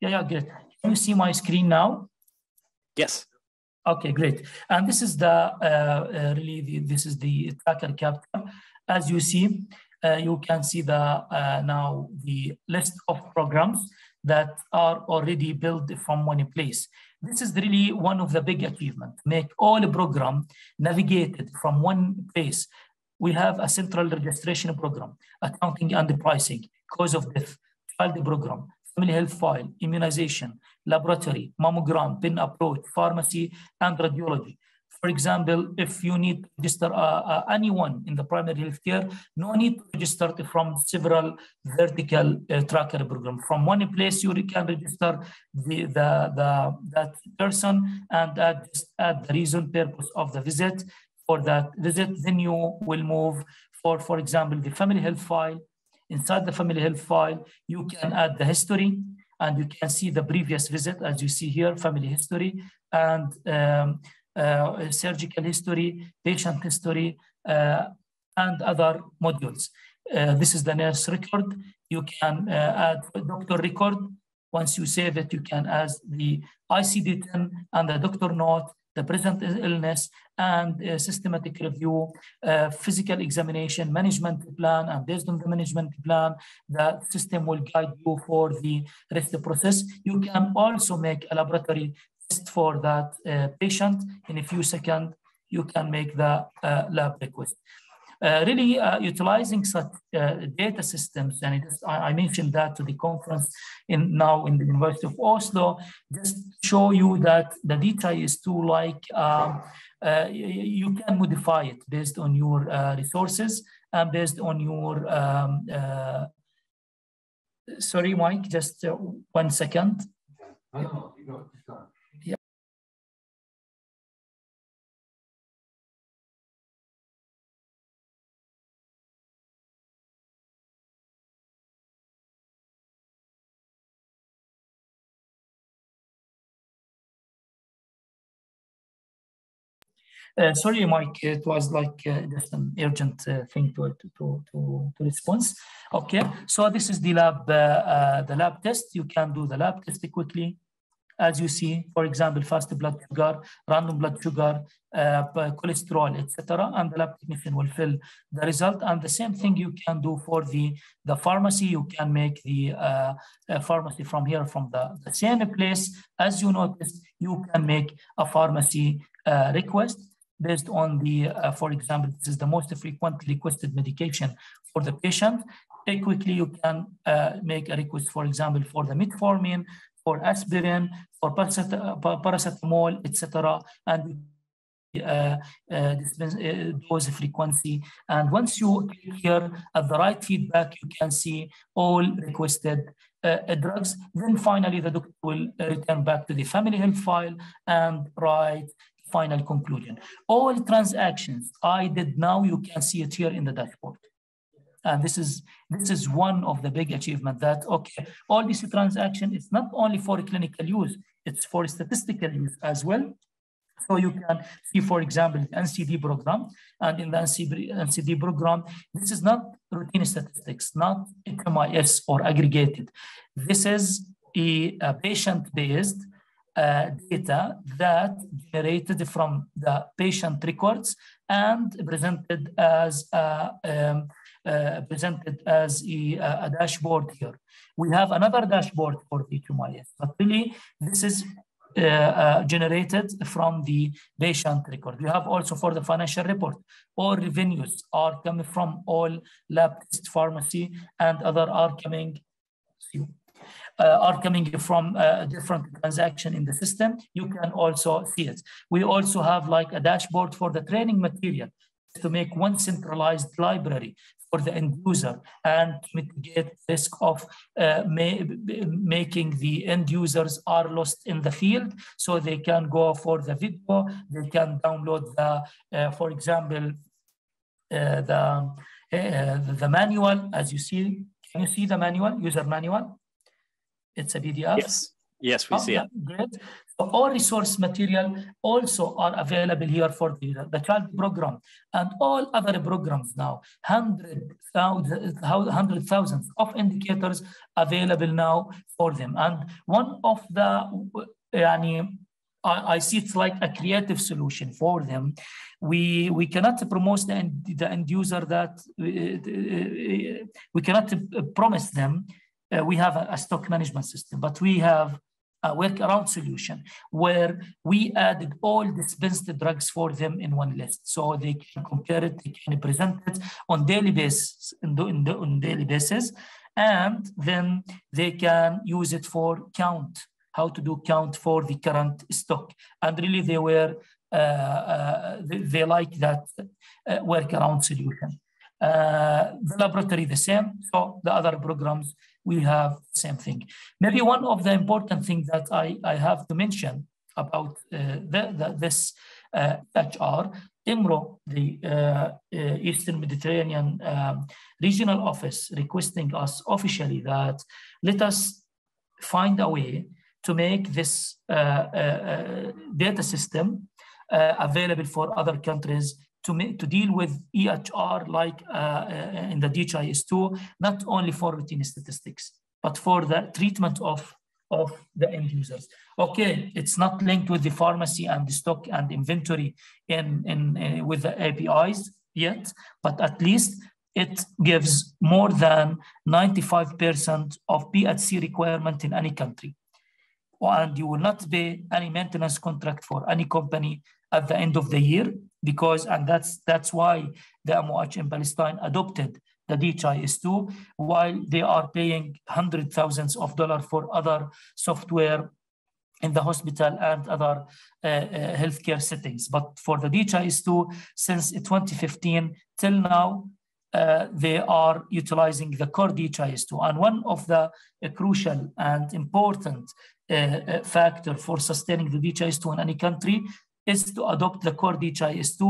yeah, yeah, great. Can you see my screen now? Yes. Okay, great. And this is the uh, uh, really the, this is the tracker capture. As you see, uh, you can see the uh, now the list of programs that are already built from one place. This is really one of the big achievements. Make all program navigated from one place. We have a central registration program, accounting and pricing, cause of death, child program, family health file, immunization, laboratory, mammogram, PEN approach, pharmacy, and radiology. For example, if you need to register uh, uh, anyone in the primary healthcare, no need to register from several vertical uh, tracker program. From one place, you can register the, the, the, that person and just add the reason purpose of the visit for that visit. Then you will move for, for example, the family health file. Inside the family health file, you can add the history, and you can see the previous visit as you see here, family history and um, uh, surgical history, patient history, uh, and other modules. Uh, this is the nurse record. You can uh, add doctor record. Once you save it, you can add the ICD-10 and the doctor note the present illness and systematic review, uh, physical examination, management plan, and based on the management plan, the system will guide you for the rest of the process. You can also make a laboratory test for that uh, patient. In a few seconds, you can make the uh, lab request. Uh, really uh, utilizing such uh, data systems, and I, I, mentioned that to the conference in now in the University of Oslo, just show you that the data is too like um, uh, you can modify it based on your uh, resources and based on your um, sorry, Mike, just one second. Uh, sorry, Mike, it was like uh, just an urgent uh, thing to, to, to, to response. Okay, so this is the lab, the lab test. You can do the lab test quickly as you see, for example, fast blood sugar, random blood sugar, uh, cholesterol, etc. And the lab technician will fill the result. And the same thing you can do for the, the pharmacy. You can make the uh, pharmacy from here, from the, the same place. As you noticed, you can make a pharmacy uh, request based on the, uh, for example, this is the most frequently requested medication for the patient. Very quickly, you can uh, make a request, for example, for the metformin, for aspirin, for paracetamol, etc. And uh, uh, uh, dose frequency. And once you click here at the right feedback, you can see all requested uh, drugs. Then finally, the doctor will return back to the family health file and write final conclusion. All transactions I did now, you can see it here in the dashboard. And this is this is one of the big achievement that, okay, all this transaction is not only for clinical use, it's for statistical use as well. So you can see, for example, the NCD program, and in the NCD, program, this is not routine statistics, not HMIS or aggregated. This is a, a patient-based uh, data that generated from the patient records and presented as a, um, uh, presented as a, a, dashboard here. We have another dashboard for the HMIS, but really this is uh, uh, generated from the patient record. We have also for the financial report, all revenues are coming from all lab pharmacy and other are coming. Uh, are coming from uh, a different transaction in the system, you can also see it. We also have like a dashboard for the training material to make one centralized library for the end user and mitigate risk of uh, making the end users are lost in the field. So they can go for the video they can download the uh, for example uh, the uh, the manual. As you see can you see the manual user manual it's a pdf yes yes we oh, see it great so all resource material also are available here for the, the child program and all other programs now, hundred thousand, hundred thousands of indicators available now for them. And one of the, yani, I, I see it's like a creative solution for them. We we cannot promote the end, the end user that uh, uh, uh we cannot uh, promise them. Uh, we have a, a stock management system, but we have a workaround solution where we added all dispensed drugs for them in one list. So they can compare it, they can present it on daily basis, in the, in the, on daily basis, and then they can use it for count, how to do count for the current stock. And really they were, uh, uh, they, they, like that uh, workaround solution. Uh, the laboratory the same, so the other programs we have same thing. Maybe one of the important things that I, I have to mention about uh, the, the, this uh, HR, EMRO, the uh, uh, Eastern Mediterranean um, Regional Office, requesting us officially that let us find a way to make this uh, data system available for other countries to, to deal with EHR like uh, uh in the DHIS2, not only for routine statistics, but for the treatment of, of the end users. Okay, it's not linked with the pharmacy and the stock and inventory in, in, in uh, with the APIs yet, but at least it gives more than 95% of PHC requirement in any country. And you will not pay any maintenance contract for any company at the end of the year because, and that's, that's why the MOH in Palestine adopted the DHIS2 while they are paying hundred thousands of dollars for other software in the hospital and other uh, uh, healthcare settings. But for the DHIS2, since 2015 till now, uh, they are utilizing the core DHIS2. And one of the uh, crucial and important uh, uh, factor for sustaining the DHIS2 in any country is to adopt the core DHIS2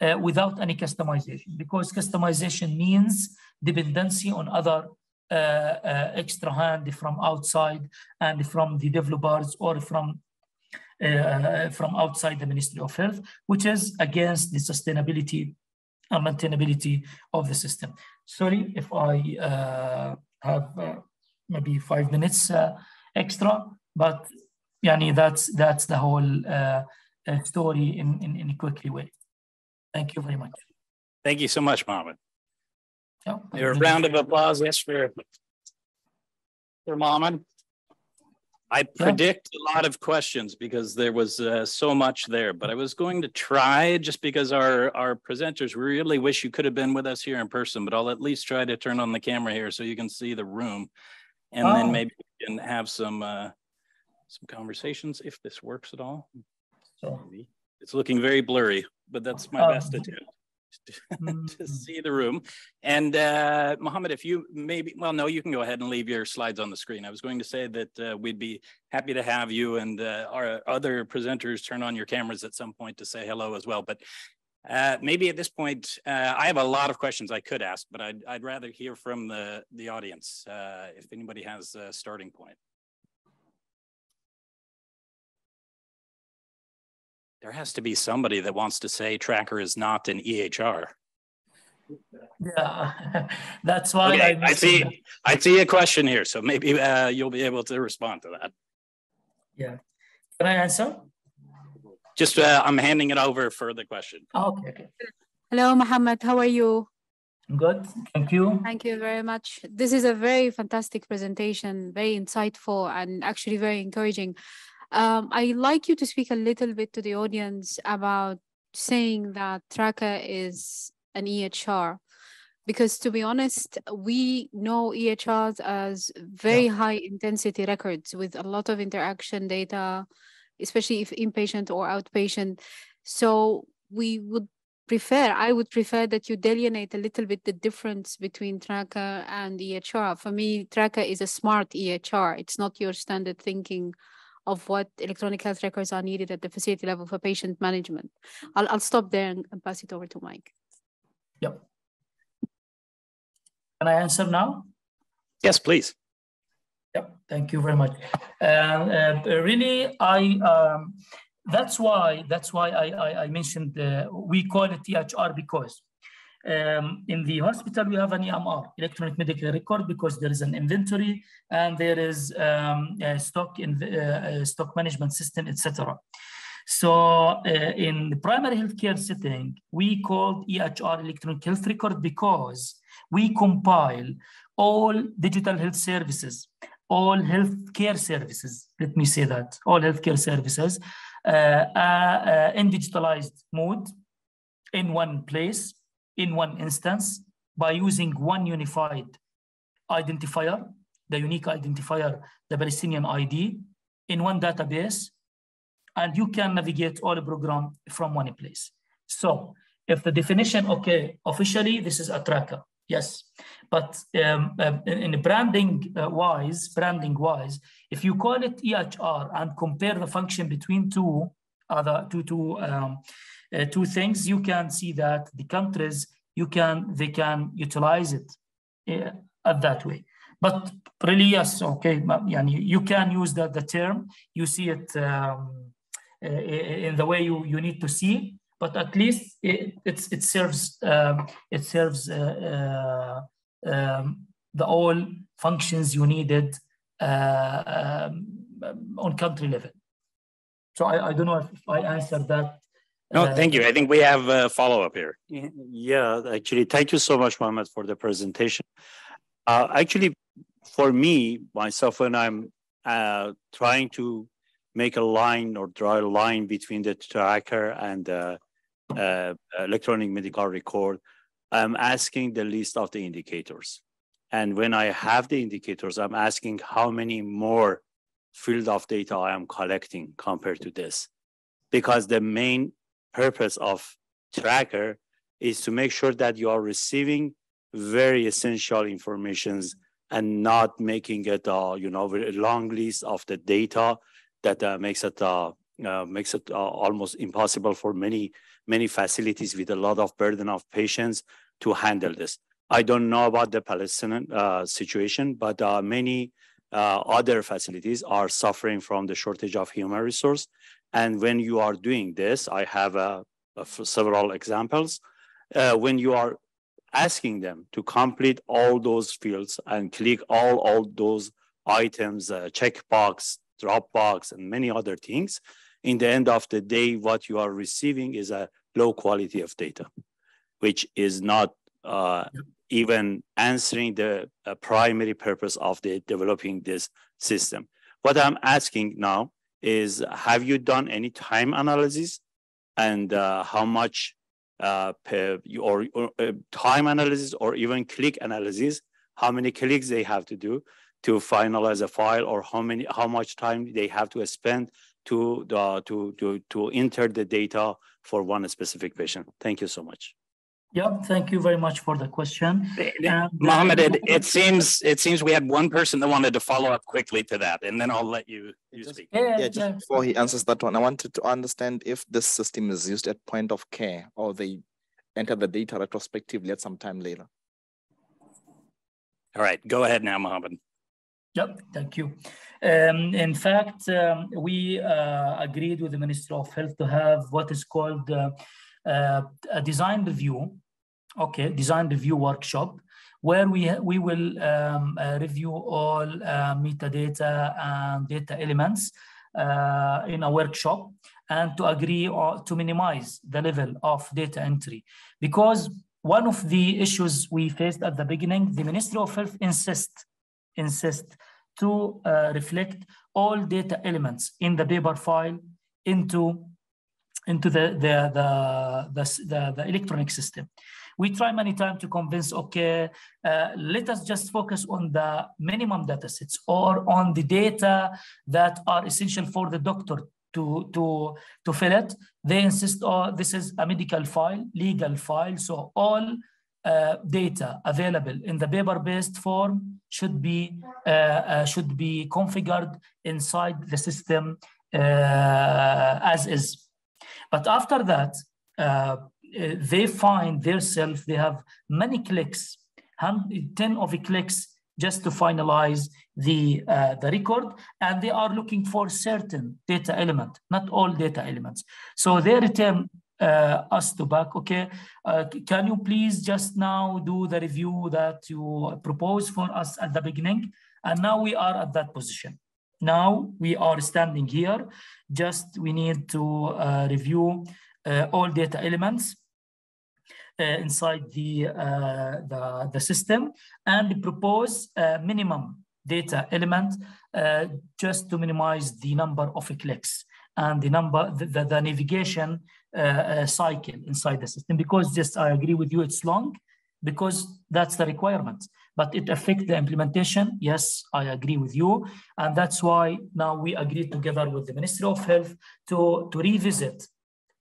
uh, without any customization because customization means dependency on other uh, uh, extra hand from outside and from the developers or from uh, from outside the Ministry of Health, which is against the sustainability and maintainability of the system. Sorry if I uh, have uh, maybe five minutes extra, but yani that's that's the whole story in, in, in a quickly way. Thank you very much. Thank you so much, Mohammed. Oh, a round of applause, yes, for, for Mohammed. I predict yeah. a lot of questions because there was uh, so much there, but I was going to try just because our, our presenters really wish you could have been with us here in person, but I'll at least try to turn on the camera here so you can see the room. And oh. then maybe we can have some, uh, some conversations if this works at all. So it's looking very blurry, but that's my um, best attempt to, to, see the room. And uh, Mohammed, if you maybe, well, no, you can go ahead and leave your slides on the screen. I was going to say that uh, we'd be happy to have you and uh, our other presenters turn on your cameras at some point to say hello as well. But uh, maybe at this point, uh, I have a lot of questions I could ask, but I'd, I'd rather hear from the, the audience uh, if anybody has a starting point. There has to be somebody that wants to say tracker is not an EHR. Yeah, that's why okay, I, I see. That. I see a question here, so maybe uh, you'll be able to respond to that. Yeah, can I answer? Just uh, I'm handing it over for the question. Oh, okay. okay. Hello, Mohammed. How are you? Good. Thank you. Thank you very much. This is a very fantastic presentation, very insightful and actually very encouraging. Um, I'd like you to speak a little bit to the audience about saying that Tracker is an EHR. Because to be honest, we know EHRs as very yeah. high intensity records with a lot of interaction data, especially if inpatient or outpatient. So we would prefer, I would prefer that you delineate a little bit the difference between tracker and EHR. For me, tracker is a smart EHR. It's not your standard thinking of what electronic health records are needed at the facility level for patient management. I'll, I'll stop there and, and pass it over to Mike. Yep. Can I answer now? Yes, please. Yep, thank you very much. Uh, uh, really, I um, that's why that's why I, I, I mentioned uh, we call it EHR because um, in the hospital we have an EMR, electronic medical record, because there is an inventory and there is um, stock in uh, stock management system, etc. So uh, in the primary healthcare setting, we call EHR electronic health record because we compile all digital health services, all healthcare services, let me say that, all healthcare services uh, uh, in digitalized mode in one place, in one instance, by using one unified identifier, the unique identifier, the Palestinian ID, in one database, and you can navigate all the program from one place. So if the definition, okay, officially, this is a tracker. Yes, but um, uh, in branding uh, wise, branding wise, if you call it EHR and compare the function between two other two two um, uh, two things, you can see that the countries you can they can utilize it uh, at that way. But really, yes, okay, you can use the, the term. You see it um, uh, in the way you, you need to see but at least it, it serves um, it serves uh, uh, um, the all functions you needed uh, um, on country level. So I, I don't know if I answered that. No, uh, thank you. I think we have a follow up here. Yeah, actually, thank you so much, Mohammed, for the presentation. Uh, actually, for me, myself, when I'm uh, trying to make a line or draw a line between the tracker and uh, uh, electronic medical record, I'm asking the list of the indicators. And when I have the indicators, I'm asking how many more field of data I am collecting compared to this. Because the main purpose of tracker is to make sure that you are receiving very essential informations and not making it, uh, you know, a long list of the data that uh, makes it uh, uh makes it uh, almost impossible for many many facilities with a lot of burden of patients to handle this. I don't know about the Palestinian uh, situation, but many other facilities are suffering from the shortage of human resource. And when you are doing this, I have uh, several examples. Uh, when you are asking them to complete all those fields and click all, all those items, uh, checkbox, Dropbox, and many other things, in the end of the day, what you are receiving is a low quality of data, which is not uh, even answering the uh, primary purpose of the developing this system. What I'm asking now is, have you done any time analysis and uh, how much uh, per, or, or uh, time analysis or even click analysis, how many clicks they have to do to finalize a file or how many, how much time they have to spend to, uh, to, to, to enter the data for one specific patient. Thank you so much. Yeah, thank you very much for the question. Um, Mohammed, it, it, seems it seems we had one person that wanted to follow up quickly to that, and then I'll let you, you just, speak. Yeah, yeah, just yeah. before he answers that one, I wanted to understand if this system is used at point of care or they enter the data retrospectively at some time later. All right, go ahead now, Mohammed. Yep, thank you. Um, in fact, um, we uh, agreed with the Ministry of Health to have what is called uh, a design review, okay, design review workshop, where we, we will um, uh, review all uh, metadata and data elements uh, in a workshop and to agree or to minimize the level of data entry. Because one of the issues we faced at the beginning, the Ministry of Health insist, insist to uh, reflect all data elements in the paper file into, into the, the, the, the, the, the electronic system. We try many times to convince, okay, uh, let us just focus on the minimum data sets or on the data that are essential for the doctor to, to, to fill it. They insist, oh, this is a medical file, legal file. So all uh, data available in the paper-based form should be uh, uh, should be configured inside the system uh, as is. But after that, uh, they find themselves, they have many clicks, 10 of clicks just to finalize the, uh, the record, and they are looking for certain data element, not all data elements. So they return uh, us to back, okay, uh, can you please just now do the review that you proposed for us at the beginning? And now we are at that position. Now we are standing here, just we need to uh, review uh, all data elements uh, inside the, uh, the, the system and propose a minimum data element just to minimize the number of clicks and the number, the, the, the navigation uh, cycle inside the system. Because just I agree with you, it's long because that's the requirement. But it affects the implementation. Yes, I agree with you. And that's why now we agreed together with the Ministry of Health to, to revisit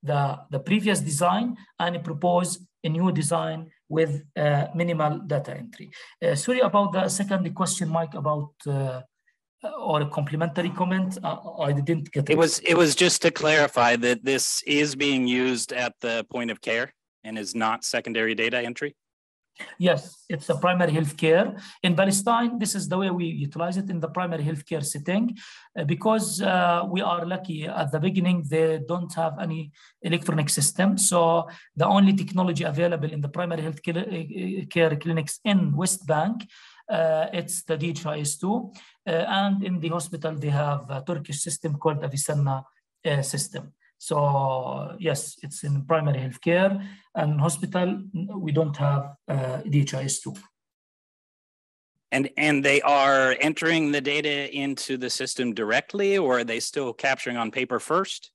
the, the previous design and propose a new design with uh, minimal data entry. Uh, sorry about the second question, Mike, about uh, or a complementary comment. Uh, I didn't get it. It was it was just to clarify that this is being used at the point of care and is not secondary data entry. Yes, it's a primary healthcare. In Palestine, this is the way we utilize it in the primary healthcare setting uh, because uh, we are lucky at the beginning, they don't have any electronic system. So the only technology available in the primary healthcare uh, care clinics in West Bank, uh, it's the DHIS2. Uh, and in the hospital, they have a Turkish system called Avicenna uh, system. So yes, it's in primary healthcare and hospital. We don't have uh, DHIS2. And and they are entering the data into the system directly, or are they still capturing on paper first?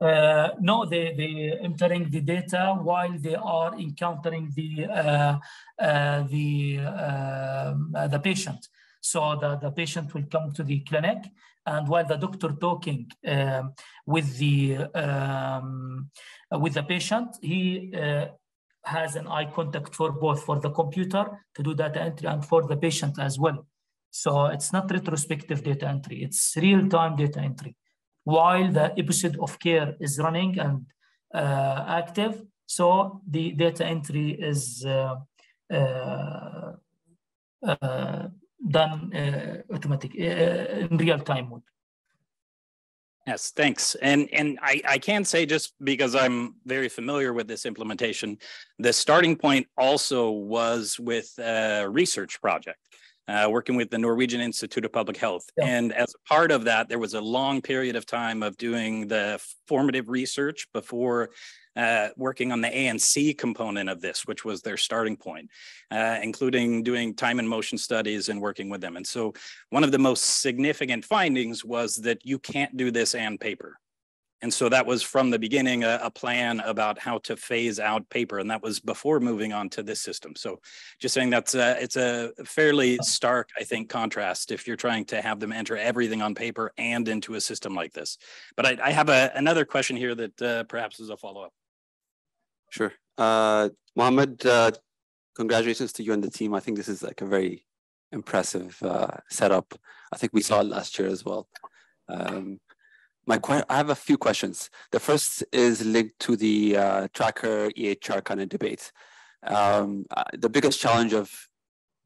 Uh, no, they they entering the data while they are encountering the uh, uh, the um, the patient. So the, the patient will come to the clinic and while the doctor talking um, with the um, with the patient, he uh, has an eye contact for both for the computer to do data entry and for the patient as well. So it's not retrospective data entry; it's real-time data entry. While the episode of care is running and uh, active, so the data entry is uh, uh, uh done uh, automatic uh, in real time mode. Yes, thanks. And and I, I can say just because I'm very familiar with this implementation, the starting point also was with a research project, uh, working with the Norwegian Institute of Public Health. Yeah. And as a part of that, there was a long period of time of doing the formative research before uh, working on the ANC component of this, which was their starting point, uh, including doing time and motion studies and working with them. And so one of the most significant findings was that you can't do this and paper. And so that was from the beginning a, a, plan about how to phase out paper, and that was before moving on to this system. So, just saying that's a, it's a fairly stark, I think, contrast if you're trying to have them enter everything on paper and into a system like this. But I, I have a, another question here that uh, perhaps is a follow up. Sure. Uh, Mohammed, uh, congratulations to you and the team. I think this is like a very impressive uh, setup. I think we saw it last year as well. Um, my I have a few questions. The first is linked to the uh, tracker EHR kind of debate. Um, uh, the biggest challenge of,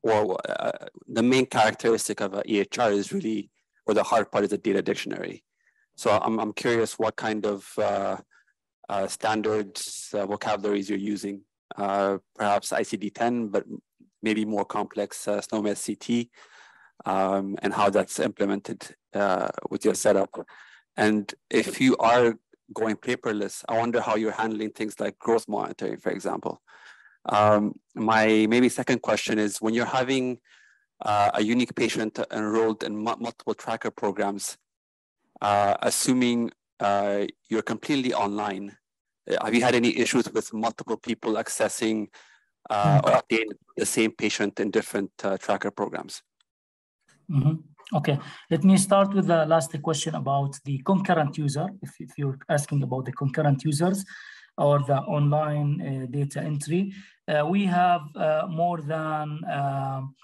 or uh, the main characteristic of a EHR is really, or the hard part is the data dictionary. So I'm, I'm curious what kind of uh, standards, uh, vocabularies you're using, uh, perhaps ICD-10, but maybe more complex uh, SNOMED CT, um, and how that's implemented uh, with your setup. And if you are going paperless, I wonder how you're handling things like growth monitoring, for example. Um, my maybe second question is when you're having uh, a unique patient enrolled in multiple tracker programs, uh, assuming uh, you're completely online. Uh, have you had any issues with multiple people accessing uh, or updating the same patient in different uh, tracker programs? Mm -hmm. Okay, let me start with the last question about the concurrent user. If, if you're asking about the concurrent users or the online uh, data entry, uh, we have uh, more than um,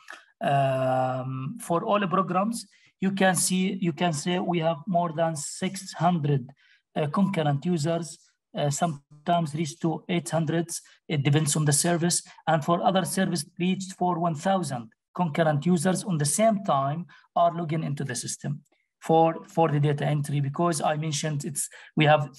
um, for all the programs. You can see, you can say we have more than 600 uh, concurrent users. Uh, sometimes reach to 800. It depends on the service, and for other service reached for 1,000 concurrent users on the same time are logging into the system for, for the data entry because I mentioned it's we have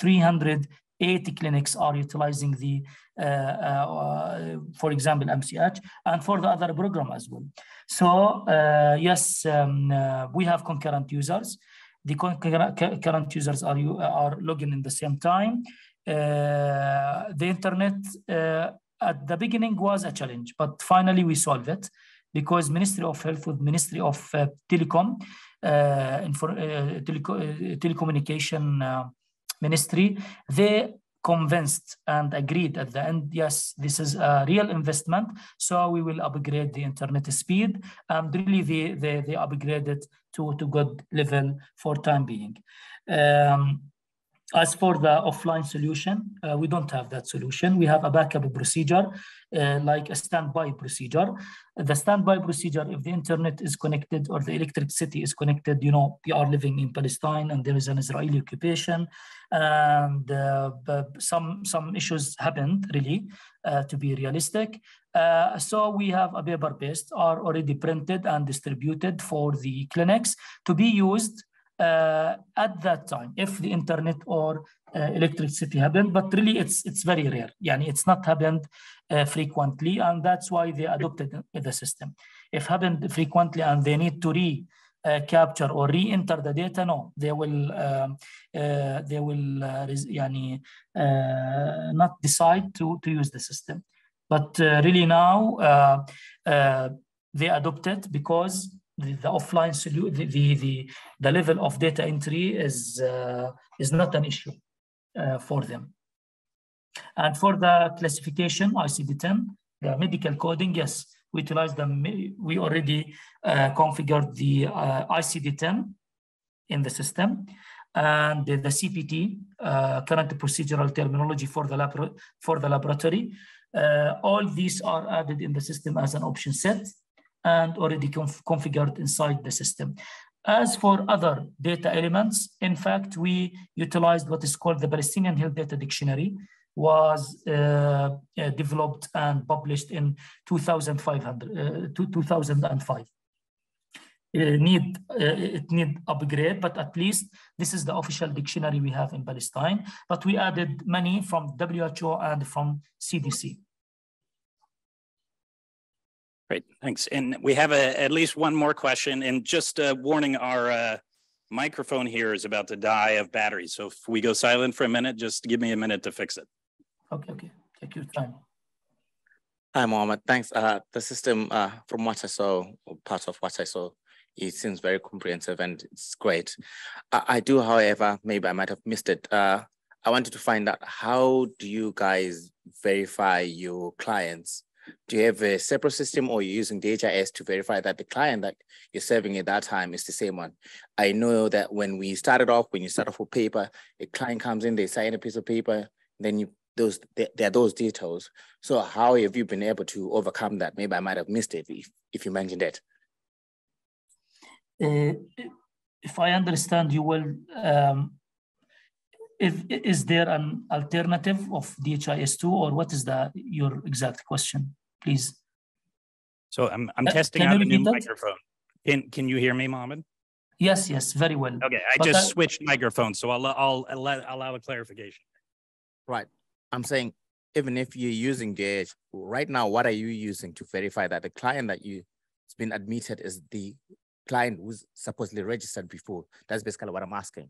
380 clinics are utilizing the, uh, uh, for example, MCH and for the other program as well. So uh, yes, um, uh, we have concurrent users. The concurrent users are, are logging in the same time. Uh, the internet uh, at the beginning was a challenge, but finally we solved it because Ministry of Health with Ministry of uh, Telecom, uh, uh, teleco telecommunication uh, ministry, they convinced and agreed at the end, yes, this is a real investment, so we will upgrade the internet speed. And really, they, they, they upgraded to, to good level for time being. Um, as for the offline solution, uh, we don't have that solution. We have a backup procedure, uh, like a standby procedure. The standby procedure, if the internet is connected or the electricity is connected, you know, we are living in Palestine and there is an Israeli occupation, and uh, some some issues happened really, uh, to be realistic. Uh, so we have a paper-based are already printed and distributed for the clinics to be used uh, at that time if the internet or uh, electricity happened but really it's it's very rare. Yani it's not happened uh, frequently and that's why they adopted the system. If happened frequently and they need to re uh, capture or re-enter the data no they will uh, uh, they will yani, not decide to to use the system. But really now they adopted because the, the offline solution, the, the, the, the, level of data entry is, uh, is not an issue uh, for them. And for the classification, ICD-10, the medical coding, yes, we utilize them. We already uh, configured the uh, ICD-10 in the system and the, the CPT, uh, current procedural terminology for the, lab for the laboratory. Uh, all these are added in the system as an option set and already conf configured inside the system. As for other data elements, in fact, we utilized what is called the Palestinian Health Data Dictionary, was uh, uh, developed and published in 2500, uh, 2005. It need uh, it need upgrade, but at least this is the official dictionary we have in Palestine. But we added many from WHO and from CDC. Great, thanks. And we have a, at least one more question and just uh, warning our uh, microphone here is about to die of battery. So if we go silent for a minute, just give me a minute to fix it. Okay, okay, take your time. Hi, Mohammed. Thanks. Uh, the system, uh, from what I saw, part of what I saw, it seems very comprehensive and it's great. I, I do, however, maybe I might have missed it. Uh, I wanted to find out how do you guys verify your clients do you have a separate system or you're using DHIS to verify that the client that you're serving at that time is the same one? I know that when we started off, when you start off with paper, a client comes in, they sign a piece of paper, then you those there are those details. So how have you been able to overcome that? Maybe I might have missed it if, if you mentioned it. Uh, if I understand you well, um, if, is there an alternative of DHIS2 or what is the your exact question, please? So I'm, I'm uh, testing out a new that? microphone. Can, can you hear me, Mohammed? Yes, yes, very well. Okay, I but just switched microphones, so I'll, I'll, I'll, I'll allow a clarification. Right. I'm saying even if you're using DH, right now, what are you using to verify that the client that you has been admitted is the client who's supposedly registered before? That's basically what I'm asking.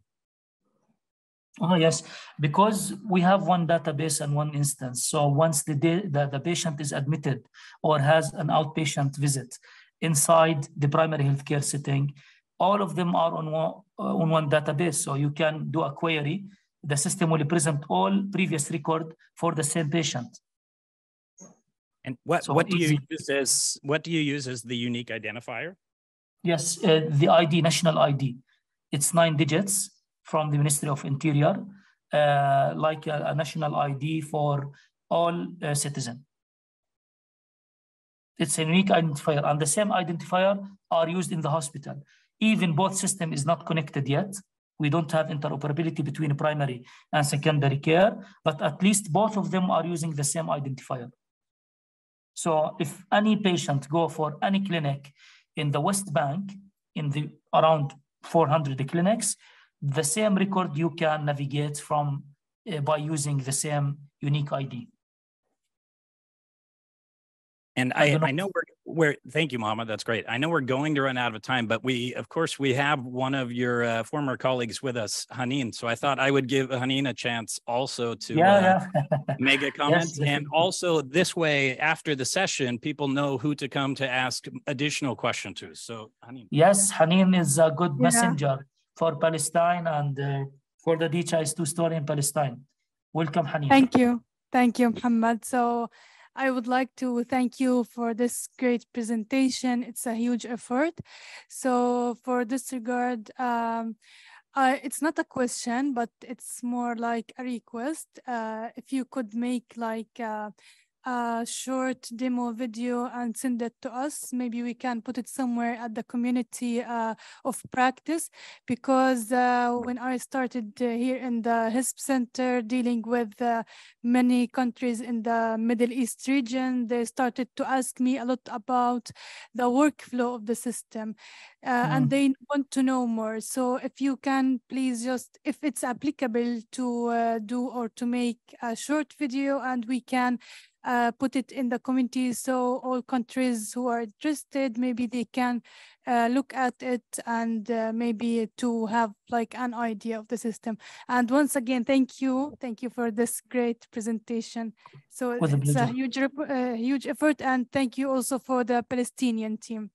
Oh, yes, because we have one database and one instance. So once the, the, the patient is admitted or has an outpatient visit inside the primary healthcare setting, all of them are on one, uh, on one database. So you can do a query. The system will present all previous record for the same patient. And what, so what do you use as what do you use as the unique identifier? Yes, uh, the ID, national ID. It's nine digits from the Ministry of Interior, uh, like a, a, national ID for all uh, citizens. It's a unique identifier, and the same identifier are used in the hospital. Even both system is not connected yet. We don't have interoperability between primary and secondary care, but at least both of them are using the same identifier. So if any patient go for any clinic in the West Bank, in the around 400 clinics, the same record you can navigate from uh, by using the same unique ID. And I, I, I, know we're, we're, thank you, Mohammed. That's great. I know we're going to run out of time, but we, of course, we have one of your uh, former colleagues with us, Haneen. So I thought I would give Haneen a chance also to yeah, uh, yeah. make a comment. yes, and also this way, after the session, people know who to come to ask additional questions to. So Haneen. Yes, Haneen is a good yeah. For Palestine and uh, for the DHIS2 story in Palestine. Welcome, Haneen. Thank you. Thank you, Muhammad. So I would like to thank you for this great presentation. It's a huge effort. So for this regard, um, uh, it's not a question, but it's more like a request. Uh, if you could make like uh, a short demo video and send it to us. Maybe we can put it somewhere at the community uh, of practice because uh, when I started uh, here in the HISP Center dealing with uh, many countries in the Middle East region, they started to ask me a lot about the workflow of the system mm. and they want to know more. So if you can please just, if it's applicable to uh, do or to make a short video and we can uh, put it in the community so all countries who are interested maybe they can uh, look at it and uh, maybe to have like an idea of the system. And once again thank you. Thank you for this great presentation. So it's a huge uh, huge effort. And thank you also for the palestinian team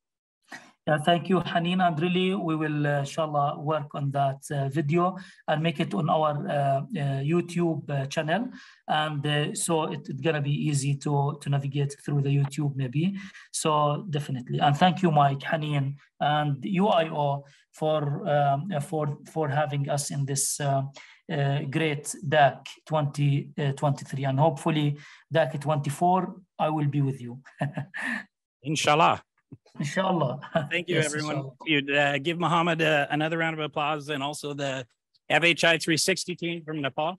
yeah, thank you, Haneen. And really, we will, uh, inshallah, work on that uh, video and make it on our uh, uh YouTube uh, channel. And uh, so it, it's going to be easy to, to navigate through the YouTube, maybe. So definitely. And thank you, Mike, Haneen, and UIO for, um, for, for having us in this great DAC 2023. and hopefully, DAC 24, I will be with you. Inshallah. Inshallah. Thank you, yes, everyone. You'd uh, give Muhammad uh, another round of applause and also the FHI 360 team from Nepal.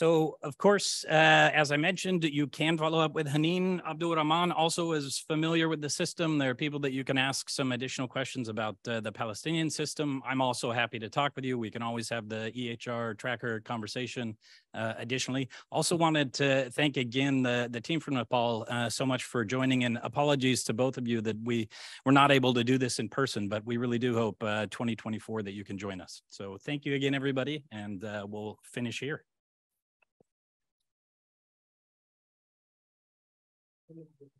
So, of course, uh, as I mentioned, you can follow up with Haneen Abdul Rahman, also is familiar with the system. There are people that you can ask some additional questions about uh, the Palestinian system. I'm also happy to talk with you. We can always have the EHR tracker conversation uh, additionally. Also wanted to thank again the, the team from Nepal uh, so much for joining and apologies to both of you that we were not able to do this in person, but we really do hope uh, 2024 that you can join us. So thank you again, everybody, and uh, we'll finish here. Thank you.